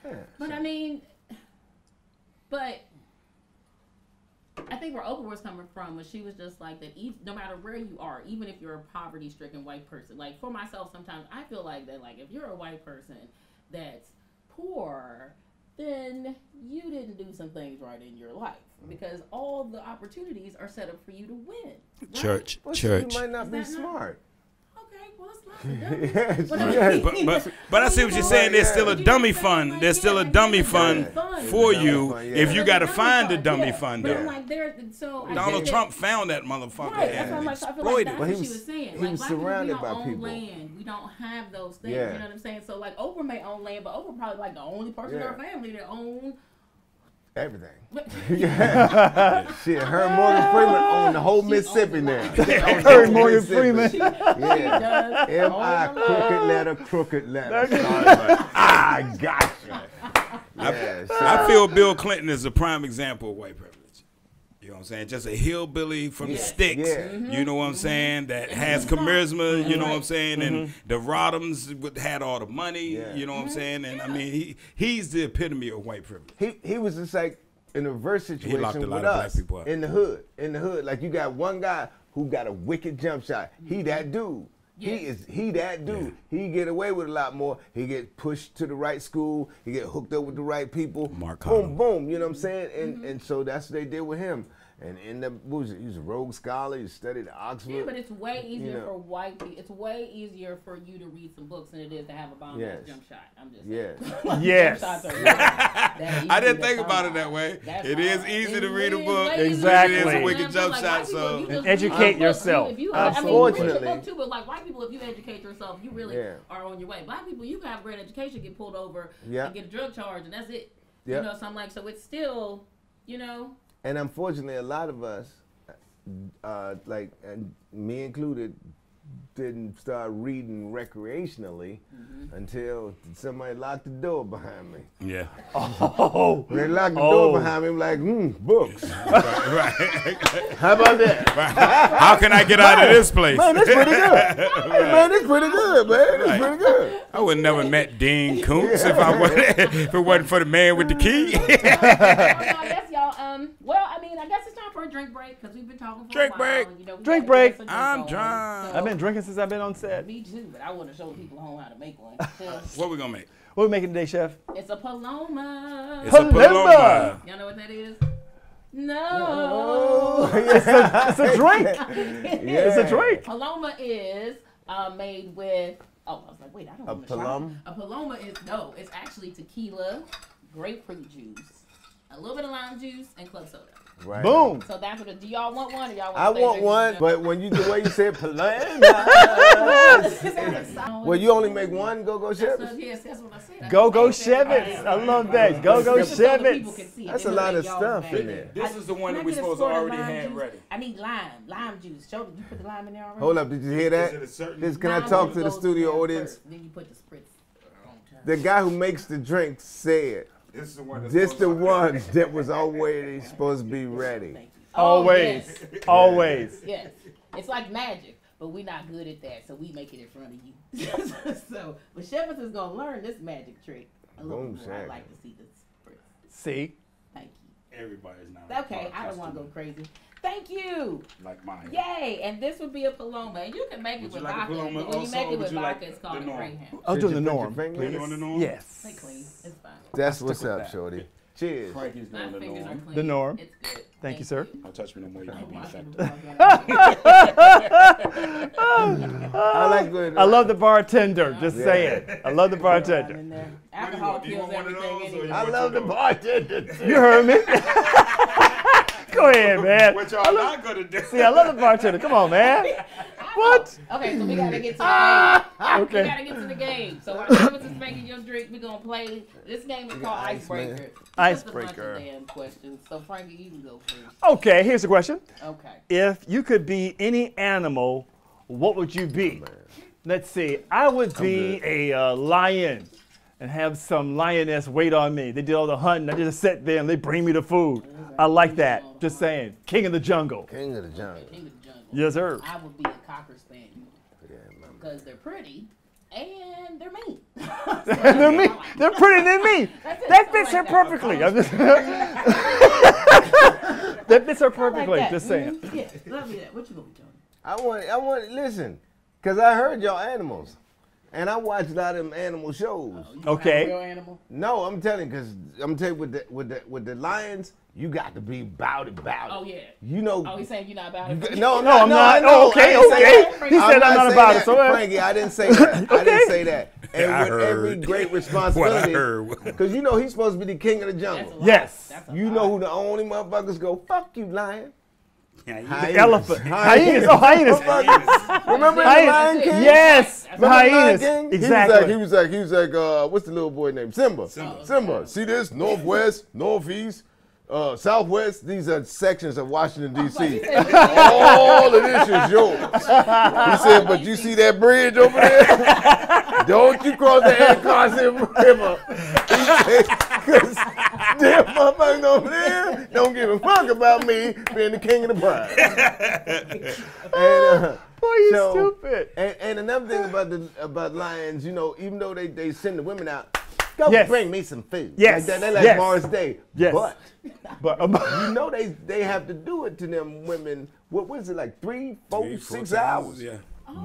Yeah. But I mean, but I think where Oprah was coming from was she was just like that. ev no matter where you are, even if you're a poverty-stricken white person, like for myself, sometimes I feel like that. Like if you're a white person that's poor, then you didn't do some things right in your life because all the opportunities are set up for you to win. right? Church, Well, church. You might not Is be that not- smart. Okay, well it's not. the *laughs* yes, But I yes. But, but, but I see what you're saying. There's still a dummy fund. There's still a dummy fund for you if you got to find a dummy fund. But I'm though. like, there, so Donald Trump found that motherfucker Right, that's and what I'm like, so feel like exploited. that's Well, what he she was- was saying. he like, was black surrounded we by own people. land. We don't have those things. Yeah. You know what I'm saying? So like Oprah may own land, but Oprah probably like the only person in Yeah. her family that own. Everything. *laughs* *laughs* Shit, her and Morgan Freeman own the whole She Mississippi owns now. a lot. They own the Her and Morgan Freeman. Yeah. does. M I crooked letter, crooked letter. I got you. Yeah, so- I feel Bill Clinton is a prime example of white privilege. You know what I'm saying? Just a hillbilly from the Yeah. sticks. Yeah. You know what I'm mm-hmm. saying? That mm-hmm. has he's not. charisma. You know what I'm Right. saying? And mm-hmm. the Rodhams had all the money. Yeah. You know what I'm saying? And I mean, he he's the epitome of white privilege. he he was just like in a reverse situation locked a with lot of black us people up. in the hood. In the hood, like you got one guy who got a wicked jump shot. He that dude. He is he that dude. He get away with a lot more. He get pushed to the right school. He get hooked up with the right people. Mark boom, boom. You know what I'm saying? And and so that's what they did with him. And in the what was it? He was a Rhodes scholar. He studied at Oxford. Yeah, but it's way easier know. for white people. It's way easier for you to read some books than it is to have a bomb Yes. jump shot. I'm just Yeah. saying. Yes. *laughs* Jump shots really *laughs* I didn't think come about it that way. That's It is easy It to read a book. way It easier Exactly. It is a wicked jump Like, shot. white people, So you just Educate read a yourself. If you, I mean, read a book too, but like white people, if you educate yourself, you really Yeah. are on your way. Black people, you can have great education, get pulled over, Yeah. and get a drug charge, and that's it. Yeah. You know, so I'm like, so it's still, you know, And unfortunately, a lot of us, uh, like and me included, didn't start reading recreationally until somebody locked the door behind me. yeah, *laughs* Oh, they locked the Oh. door behind me, I'm like, hmm, books. *laughs* right. How about that? *laughs* How can I get out of this place? Man, that's pretty good. Man, that's pretty good, man. That's pretty good. I would never met Dean Koontz if I wasn't, if it wasn't for the man with the key. Um, well, I mean, I guess it's time for a drink break because we've been talking for Drink a while. break. and, You know, Drink gotta get break. us a I'm on. drunk. So- I've been drinking since I've been on set. Me too, but I want to show people home how to make one. So, what we gonna make? What are we making today, chef? it's a paloma. It's a Paloma. paloma. Y'all know what that is? No. yeah. *laughs* It's a drink. yeah. It's a *laughs* drink. Paloma is uh, made with. Oh, I was like, wait, I don't A want to palom? A paloma is no, it's actually tequila, grapefruit juice, a little bit of lime juice, and club soda. Right. Boom. So that's what. It, do y'all want one or y'all want? I want one, together? but when you the way you said *laughs* palama, well, well, you only make one go-go That's chefs. what, yes, that's what I said. Go go just said that. Schewitz. I love that. Go go Just so the people Schewitz. can see it. That's a lot of stuff in there. This is the one that we get a supposed to already have ready. I need lime, lime juice. Show you put the lime in there already. Hold up, did you hear that? Is it a certain- This, can I talk to the studio audience? Then you put the spritz. The guy who makes the drink said, This is the one. this the one that was always supposed to be ready. Thank you. Oh, Always. yes. *laughs* Always. Yes, it's like magic, but we're not good at that, so we make it in front of you. *laughs* so, but Shepard is gonna learn this magic trick a little Boom, bit more. I'd like to see this. spritz. See? Thank you. Everybody's not. Okay, I don't want to go crazy. Thank you. like mine. Yay! And this would be a paloma, and you can make Would it with like vodka. paloma but when you make it with you like vodka, it's called the a norm? greyhound. I was Did doing the you put your norm. finger Are you it? the norm? Yes. Stay clean. It's fine. That's what's up, that. Shorty. Cheers. Frankie's doing the norm. The norm. It's good. Thank you, sir. Don't touch me no more. You might be infected. *laughs* I like good. I love the bartender. Just Yeah. saying. I love the bartender. Alcohol kills want one of everything those, or anyway. you I love the bartender. You heard me. *laughs* Go ahead, man. What y'all not gonna do? See, I love the bartender. Come on, man. *laughs* What? Okay, so we gotta get to the game. okay. We gotta get to the game. So while Travis is making your drink, we're gonna play. This game is called got Icebreaker. man. It's just a bunch Icebreaker. damn questions. So Frankie, you can go first. Okay, here's the question. Okay. If you could be any animal, what would you be? Let's see. I would be a uh, lion and have some lioness wait on me. They did all the hunting. I just sit there and they bring me the food. I like that. Just saying. King of the jungle. King of the jungle. King of the jungle. Yes, sir. I would be a cocker spaniel Yeah, because they're pretty and they're mean. *laughs* They're me. They're pretty than me. *laughs* That's it. That I fits her that. perfectly. I'm just- *laughs* that fits her I like perfectly. that. Just saying. Mhm. Yeah, love you that. What you gonna be doing? I want, I want, listen, because I heard y'all animals. And I watch a lot of them animal shows. Okay. Real animal. No, I'm telling you, cause I'm telling you with the with the with the lions, you got to be bout it, bout it. Oh, yeah. You know. Oh, he's saying you're not about it. got- *laughs* no, No, I'm no, not. I know. Oh, okay, I didn't okay. He said I'm not saying about it, so, uh, Frankie, I didn't say that. I didn't say that. *laughs* And I with every heard great *laughs* what I responsibility, heard. because you know he's supposed to be the king of the That's a jungle. Yes. That's a You lot. know who the only motherfuckers go? Fuck you, lion. Yeah, you- Hyenas. Elephant. Hyenas. Hyenas. Oh, hyenas. Remember in the Hyenas. Lion King? Yes. Remember the Lion Hyenas. King? Exactly. He was like, he was like, he was like, uh, what's the little boy name? Simba. Simba. Simba. See this? Northwest, Northeast, uh, Southwest. These are sections of Washington D.C. All of this is yours. He said, but you see that bridge over there? Don't you cross the Anacostia River. He said, because them motherfuckers over there don't give a fuck about me being the king of the pride. *laughs* and, uh, Boy, you so- stupid. and, and another thing about the about lions, you know, even though they, they send the women out, go Yes. bring me some food. Yes. Like that. They like Yes. Morris Day. Yes. But But um, *laughs* you know they they have to do it to them women. What was it like three, four, Three, four six times, hours? Yeah.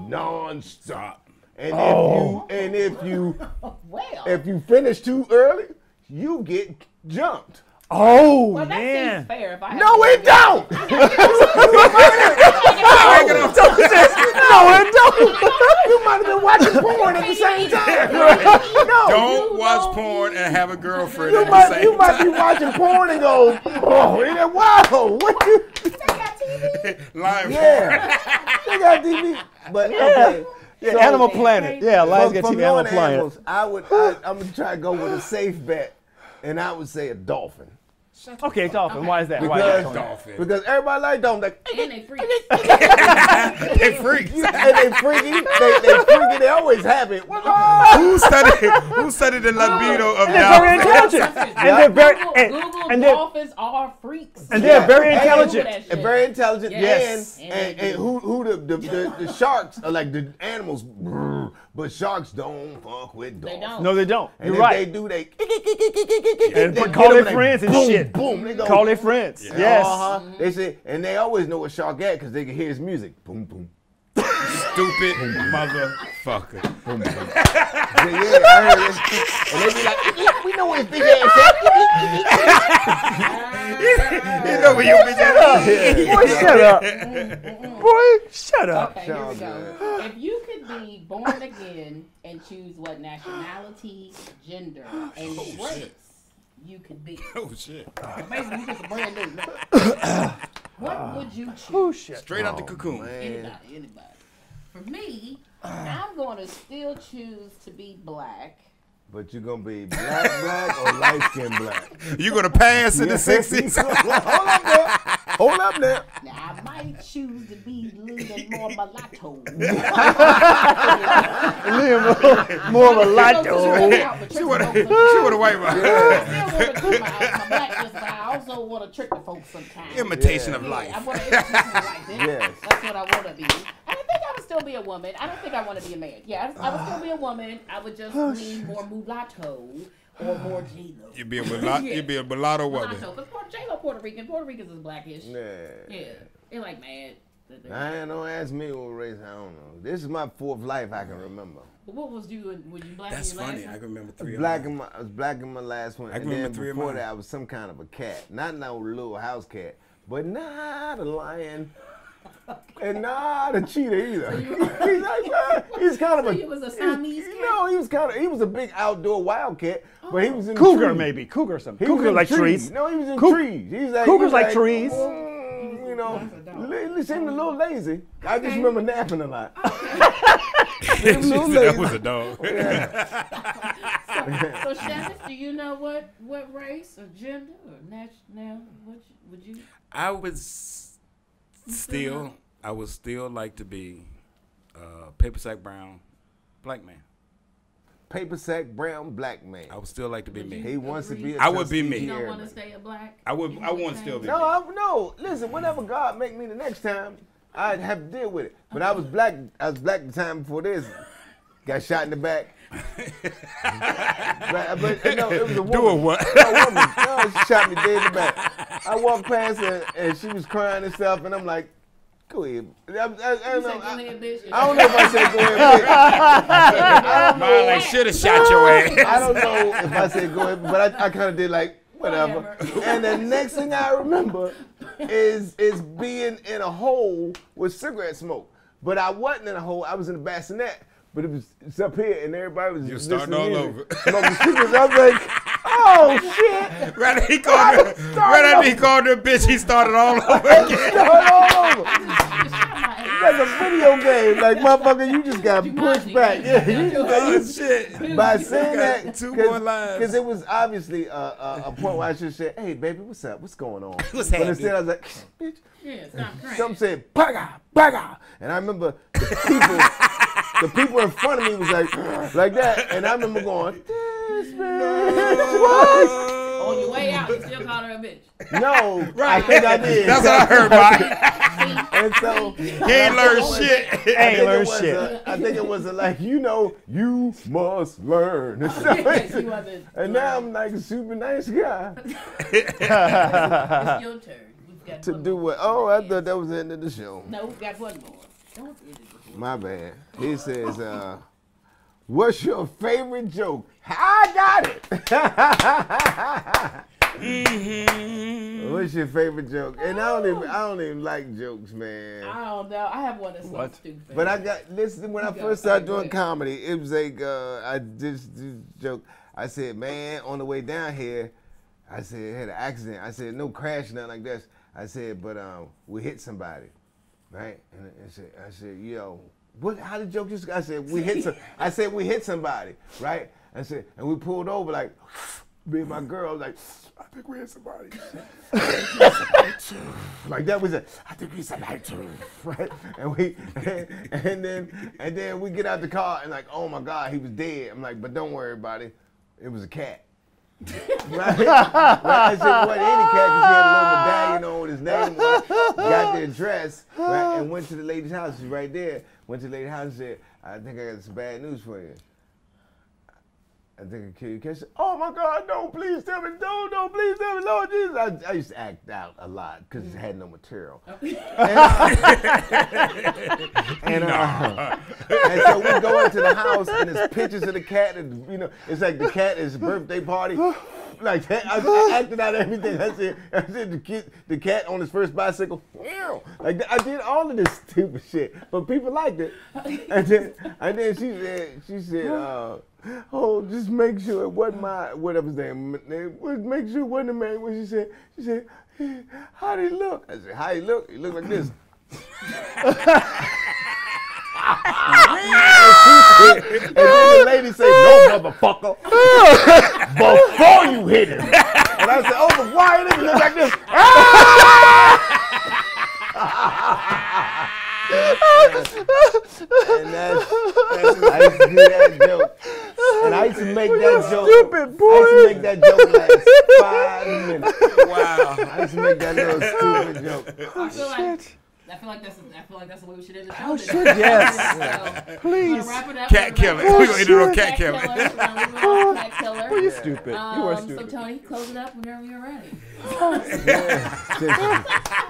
Non-stop. And Oh. if you and if you *laughs* Well, if you finish too early, you get jumped. Oh well, that man. seems fair. If I *laughs* No, it don't. No, it don't. you might have been watching porn at the same time. *laughs* No, Don't you watch know- porn and have a girlfriend You at the might, same you might be watching porn and go, oh, ain't wow? *laughs* What you? Live Yeah, they got TV. But okay, Yeah, so Animal Planet. Yeah, Lions from, got from TV Animal Planet. animals, I would, I, I'm gonna try to go with a safe bet, and I would say a dolphin. Okay, dolphin. Why is that? Why Because, is that? Dolphin. because everybody like dolphins, like, And they freak. *laughs* they freaks. *laughs* and they freaky, they, they freaky, they always have it. *laughs* Who studied? Who studied the libido of And they're very intelligent. And they're very Google, and, Google and they're dolphins are freaks. and they're Yeah. very intelligent. And very intelligent, Yes. and, and and who who the the, the the sharks are like the animals, but sharks don't fuck with They dolphins. don't. No, they don't. You're if right. they do, they and they call their friends and boom, shit. *laughs* Boom, they go. Call their friends. Yes. Uh-huh. They say, and they always know what shark at because they can hear his music. Boom, boom. *laughs* Stupid motherfucker. Yeah, yeah, I heard it. And they be like, we know what his big ass You know where you bitch at? Boy, shut up. Boy, shut up. Okay, here we go. If you could be born again and choose what nationality, gender, and race you could be, *laughs* Oh shit. so basically you just a brand new. *coughs* what would you choose? Oh shit. Straight out the oh, cocoon. Anybody, anybody. For me, I'm going to still choose to be black. But you're gonna be black, black, or light skin black. *laughs* You're gonna pass in the *laughs* sixties? Hold up there. Hold up there. Now I might choose to be a little bit more mulatto. More of a lotto. She want a, she want a white I still want to do my, my blackness, but I also want to trick the folks sometimes. Imitation of Yeah. I want to imitate my life. Yes. That's what I want to be. And I think I would still be a woman. I don't think I want to be a man. Yeah, I, I would still be a woman. I would just lean more mulatto or more J-Lo. You be a mulatto. *laughs* You'd be a mulatto woman. Mulatto, because J-Lo Puerto Rican. Puerto Ricans is blackish. Yeah. Yeah. They're like mad. that they're- I don't ask me what race. I don't know. This is my fourth life I can remember. But what was you? in- Was you black? That's in your last funny. I can remember three. Black of in my, I was black in my last one. I and can remember then three of before mine. that, I was some kind of a cat. Not no little house cat, but not a lion. And not a cheetah either. *laughs* he's like, *laughs* he's kind of So a. He was a Siamese cat? No, he was kind of. He was a big outdoor wildcat, but he was in Cougar trees. maybe. Cougar something. He Cougar like trees. trees. No, he was in Coug- trees. He's like, Cougars he's like trees. mm, you know, That's li- he seemed a little lazy. I just remember napping a lot. *laughs* She said that was a dog. So, Shanice, do you know what what race or gender or national? What would you? I was s- still, I would still like to be uh, paper sack brown, black man. Paper sack, brown, black man. I would still like to be me. He wants to be. a I would be me. You don't want to stay a black? I would, I wanna want to stay- still be No, me. I, no. Listen, whenever God make me the next time, I'd have to deal with it. But I was black. I was black the time before this. Got shot in the back. *laughs* but, but no, it was a woman. Doing what? A woman. No, she shot me dead in the back. I walked past her and she was crying and stuff, and I'm like, Go ahead. I, I, I, don't said, know. go I, ahead, bitch. I don't know if I said go ahead. bitch. *laughs* I don't Mine like should have shot your ass. I don't know if I said go ahead, but I, I kind of did like whatever. Whatever. And the next thing I remember is is being in a hole with cigarette smoke. But I wasn't in a hole. I was in a bassinet. But it was it's up here, and everybody was You're starting all music, over. smoking cigarettes. I was like, oh shit! Right after he called her, right after he called her bitch, he started all *laughs* over again. Start all over. Like a video game. Like *laughs* motherfucker, you just got pushed back. Yeah, you just got you, shit. by saying that, two more lines. because it was obviously a, a, a point where I should say, "Hey, baby, what's up? What's going on?" *laughs* What's but happening? instead, I was like, "Bitch." Yeah, stop crying. Some said, "Baga, baga," and I remember the people, the people in front of me was like, *laughs* like that, and I remember going, "This bitch, what?" On your way out, you still call her a bitch. No, right. I *laughs* think I did. That's what I heard, *laughs* Mike. And so *laughs* He ain't learned shit. I Ain't think learned was shit. a- I think it was a, like, you know, you must learn. She wasn't. and now I'm like a super nice guy It's your turn. We've got to do what? Oh, I thought that was the end of the show. No, we've got one more. Don't end it before. My bad. He says, uh, "What's your favorite joke?" I got it. What's your favorite joke? And I don't even, I don't even like jokes, man. I don't know. I have one that's so What? stupid. But I got this when I You got first started doing ahead. comedy. It was like uh, I just did joke. I said, "Man, on the way down here, I said had an accident. I said no crash, nothing like this. I said, but um, we hit somebody, right? And I said, I said, yo, what? How did joke just? I said we hit some. I said we hit somebody, right? I said, and we pulled over like me and my girl like. I think we hit somebody. like that was it. I think we like too, right? And we and, then and then we get out the car and like, oh my God, he was dead. I'm like, but don't worry about it. It was a cat. right? right? I said, what any cat because he had a little medallion on his name it, got the address, right? And went to the lady's house. She's right there. Went to the lady's house and said, I think I got some bad news for you. I think I killed your cat. Oh my God, no, please tell me, no, no, please tell me, Lord Jesus. I, I used to act out a lot because it had no material. And, uh, *laughs* and, uh, and so we go into the house and there's pictures of the cat and you know it's like the cat is birthday party. Like that, I, I acted out everything. I said, I said the kid, the cat on his first bicycle. Meow. Like I did all of this stupid shit, but people liked it. And then, and then she said, she said, uh, "Oh, just make sure it wasn't my whatever his name. Make sure it wasn't the man." When she said, she said, "How did he look?" I said, "How he look? He looked like this." *laughs* and then the lady said, "No, motherfucker, *laughs* before you hit him." And I said, "Oh, but why did he look like this?" *laughs* and that's, that's I used to do that joke, and I used to make that joke. stupid, boy. I used to make that joke last five minutes. Wow. I used to make that little *laughs* stupid joke. I feel like I feel like that's I feel like that's the way we should end the show. should, today. yes. *laughs* So, Please. Wrap it up. Cat We're We're gonna it end it on cat killer. killing. We're gonna leave it on cat killer. Well, you're stupid. you are Um, stupid. So Tony, close it up whenever you're ready. *laughs*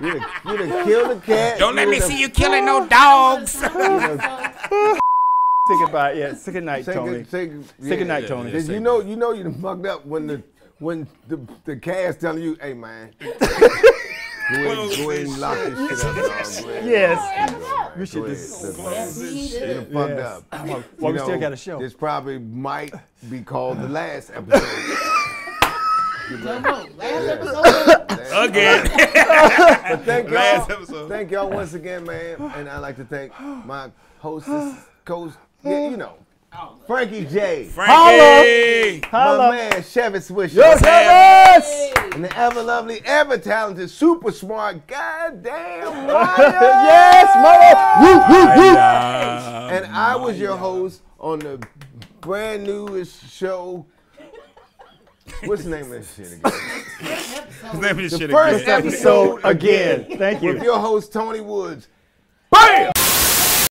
You done, you done killed the cat. Don't let me see you killing no dogs. So, Say goodbye. Yeah. Say good night, Say Tony. good, say, Say good night, Yeah, Tony. yeah. You know, you know, you done fucked up when the when the the cast telling you, "Hey, man, *laughs* go ahead, go ahead and lock this shit up, dog. Go ahead. Yes. We should Go ahead. just. Look, Yes, he You did. done fucked Yes. up. Well, we know, still got a show. This probably might be called the last episode. *laughs* No, no. Last episode. Again. *laughs* But thank y'all. Last episode. Thank y'all once again, man. And I'd like to thank my hostess, coach, yeah, you know, Frankie J. Frankie. My man, Chevy Swisher. Yes. And the ever lovely, ever talented, super smart, goddamn *laughs* Yes, mother. Woo, woo, woo. And I was your host on the brand newest show. What's the name of this shit again? His name is shit first again. episode So again, thank with you. your host Tony Woods. Bam!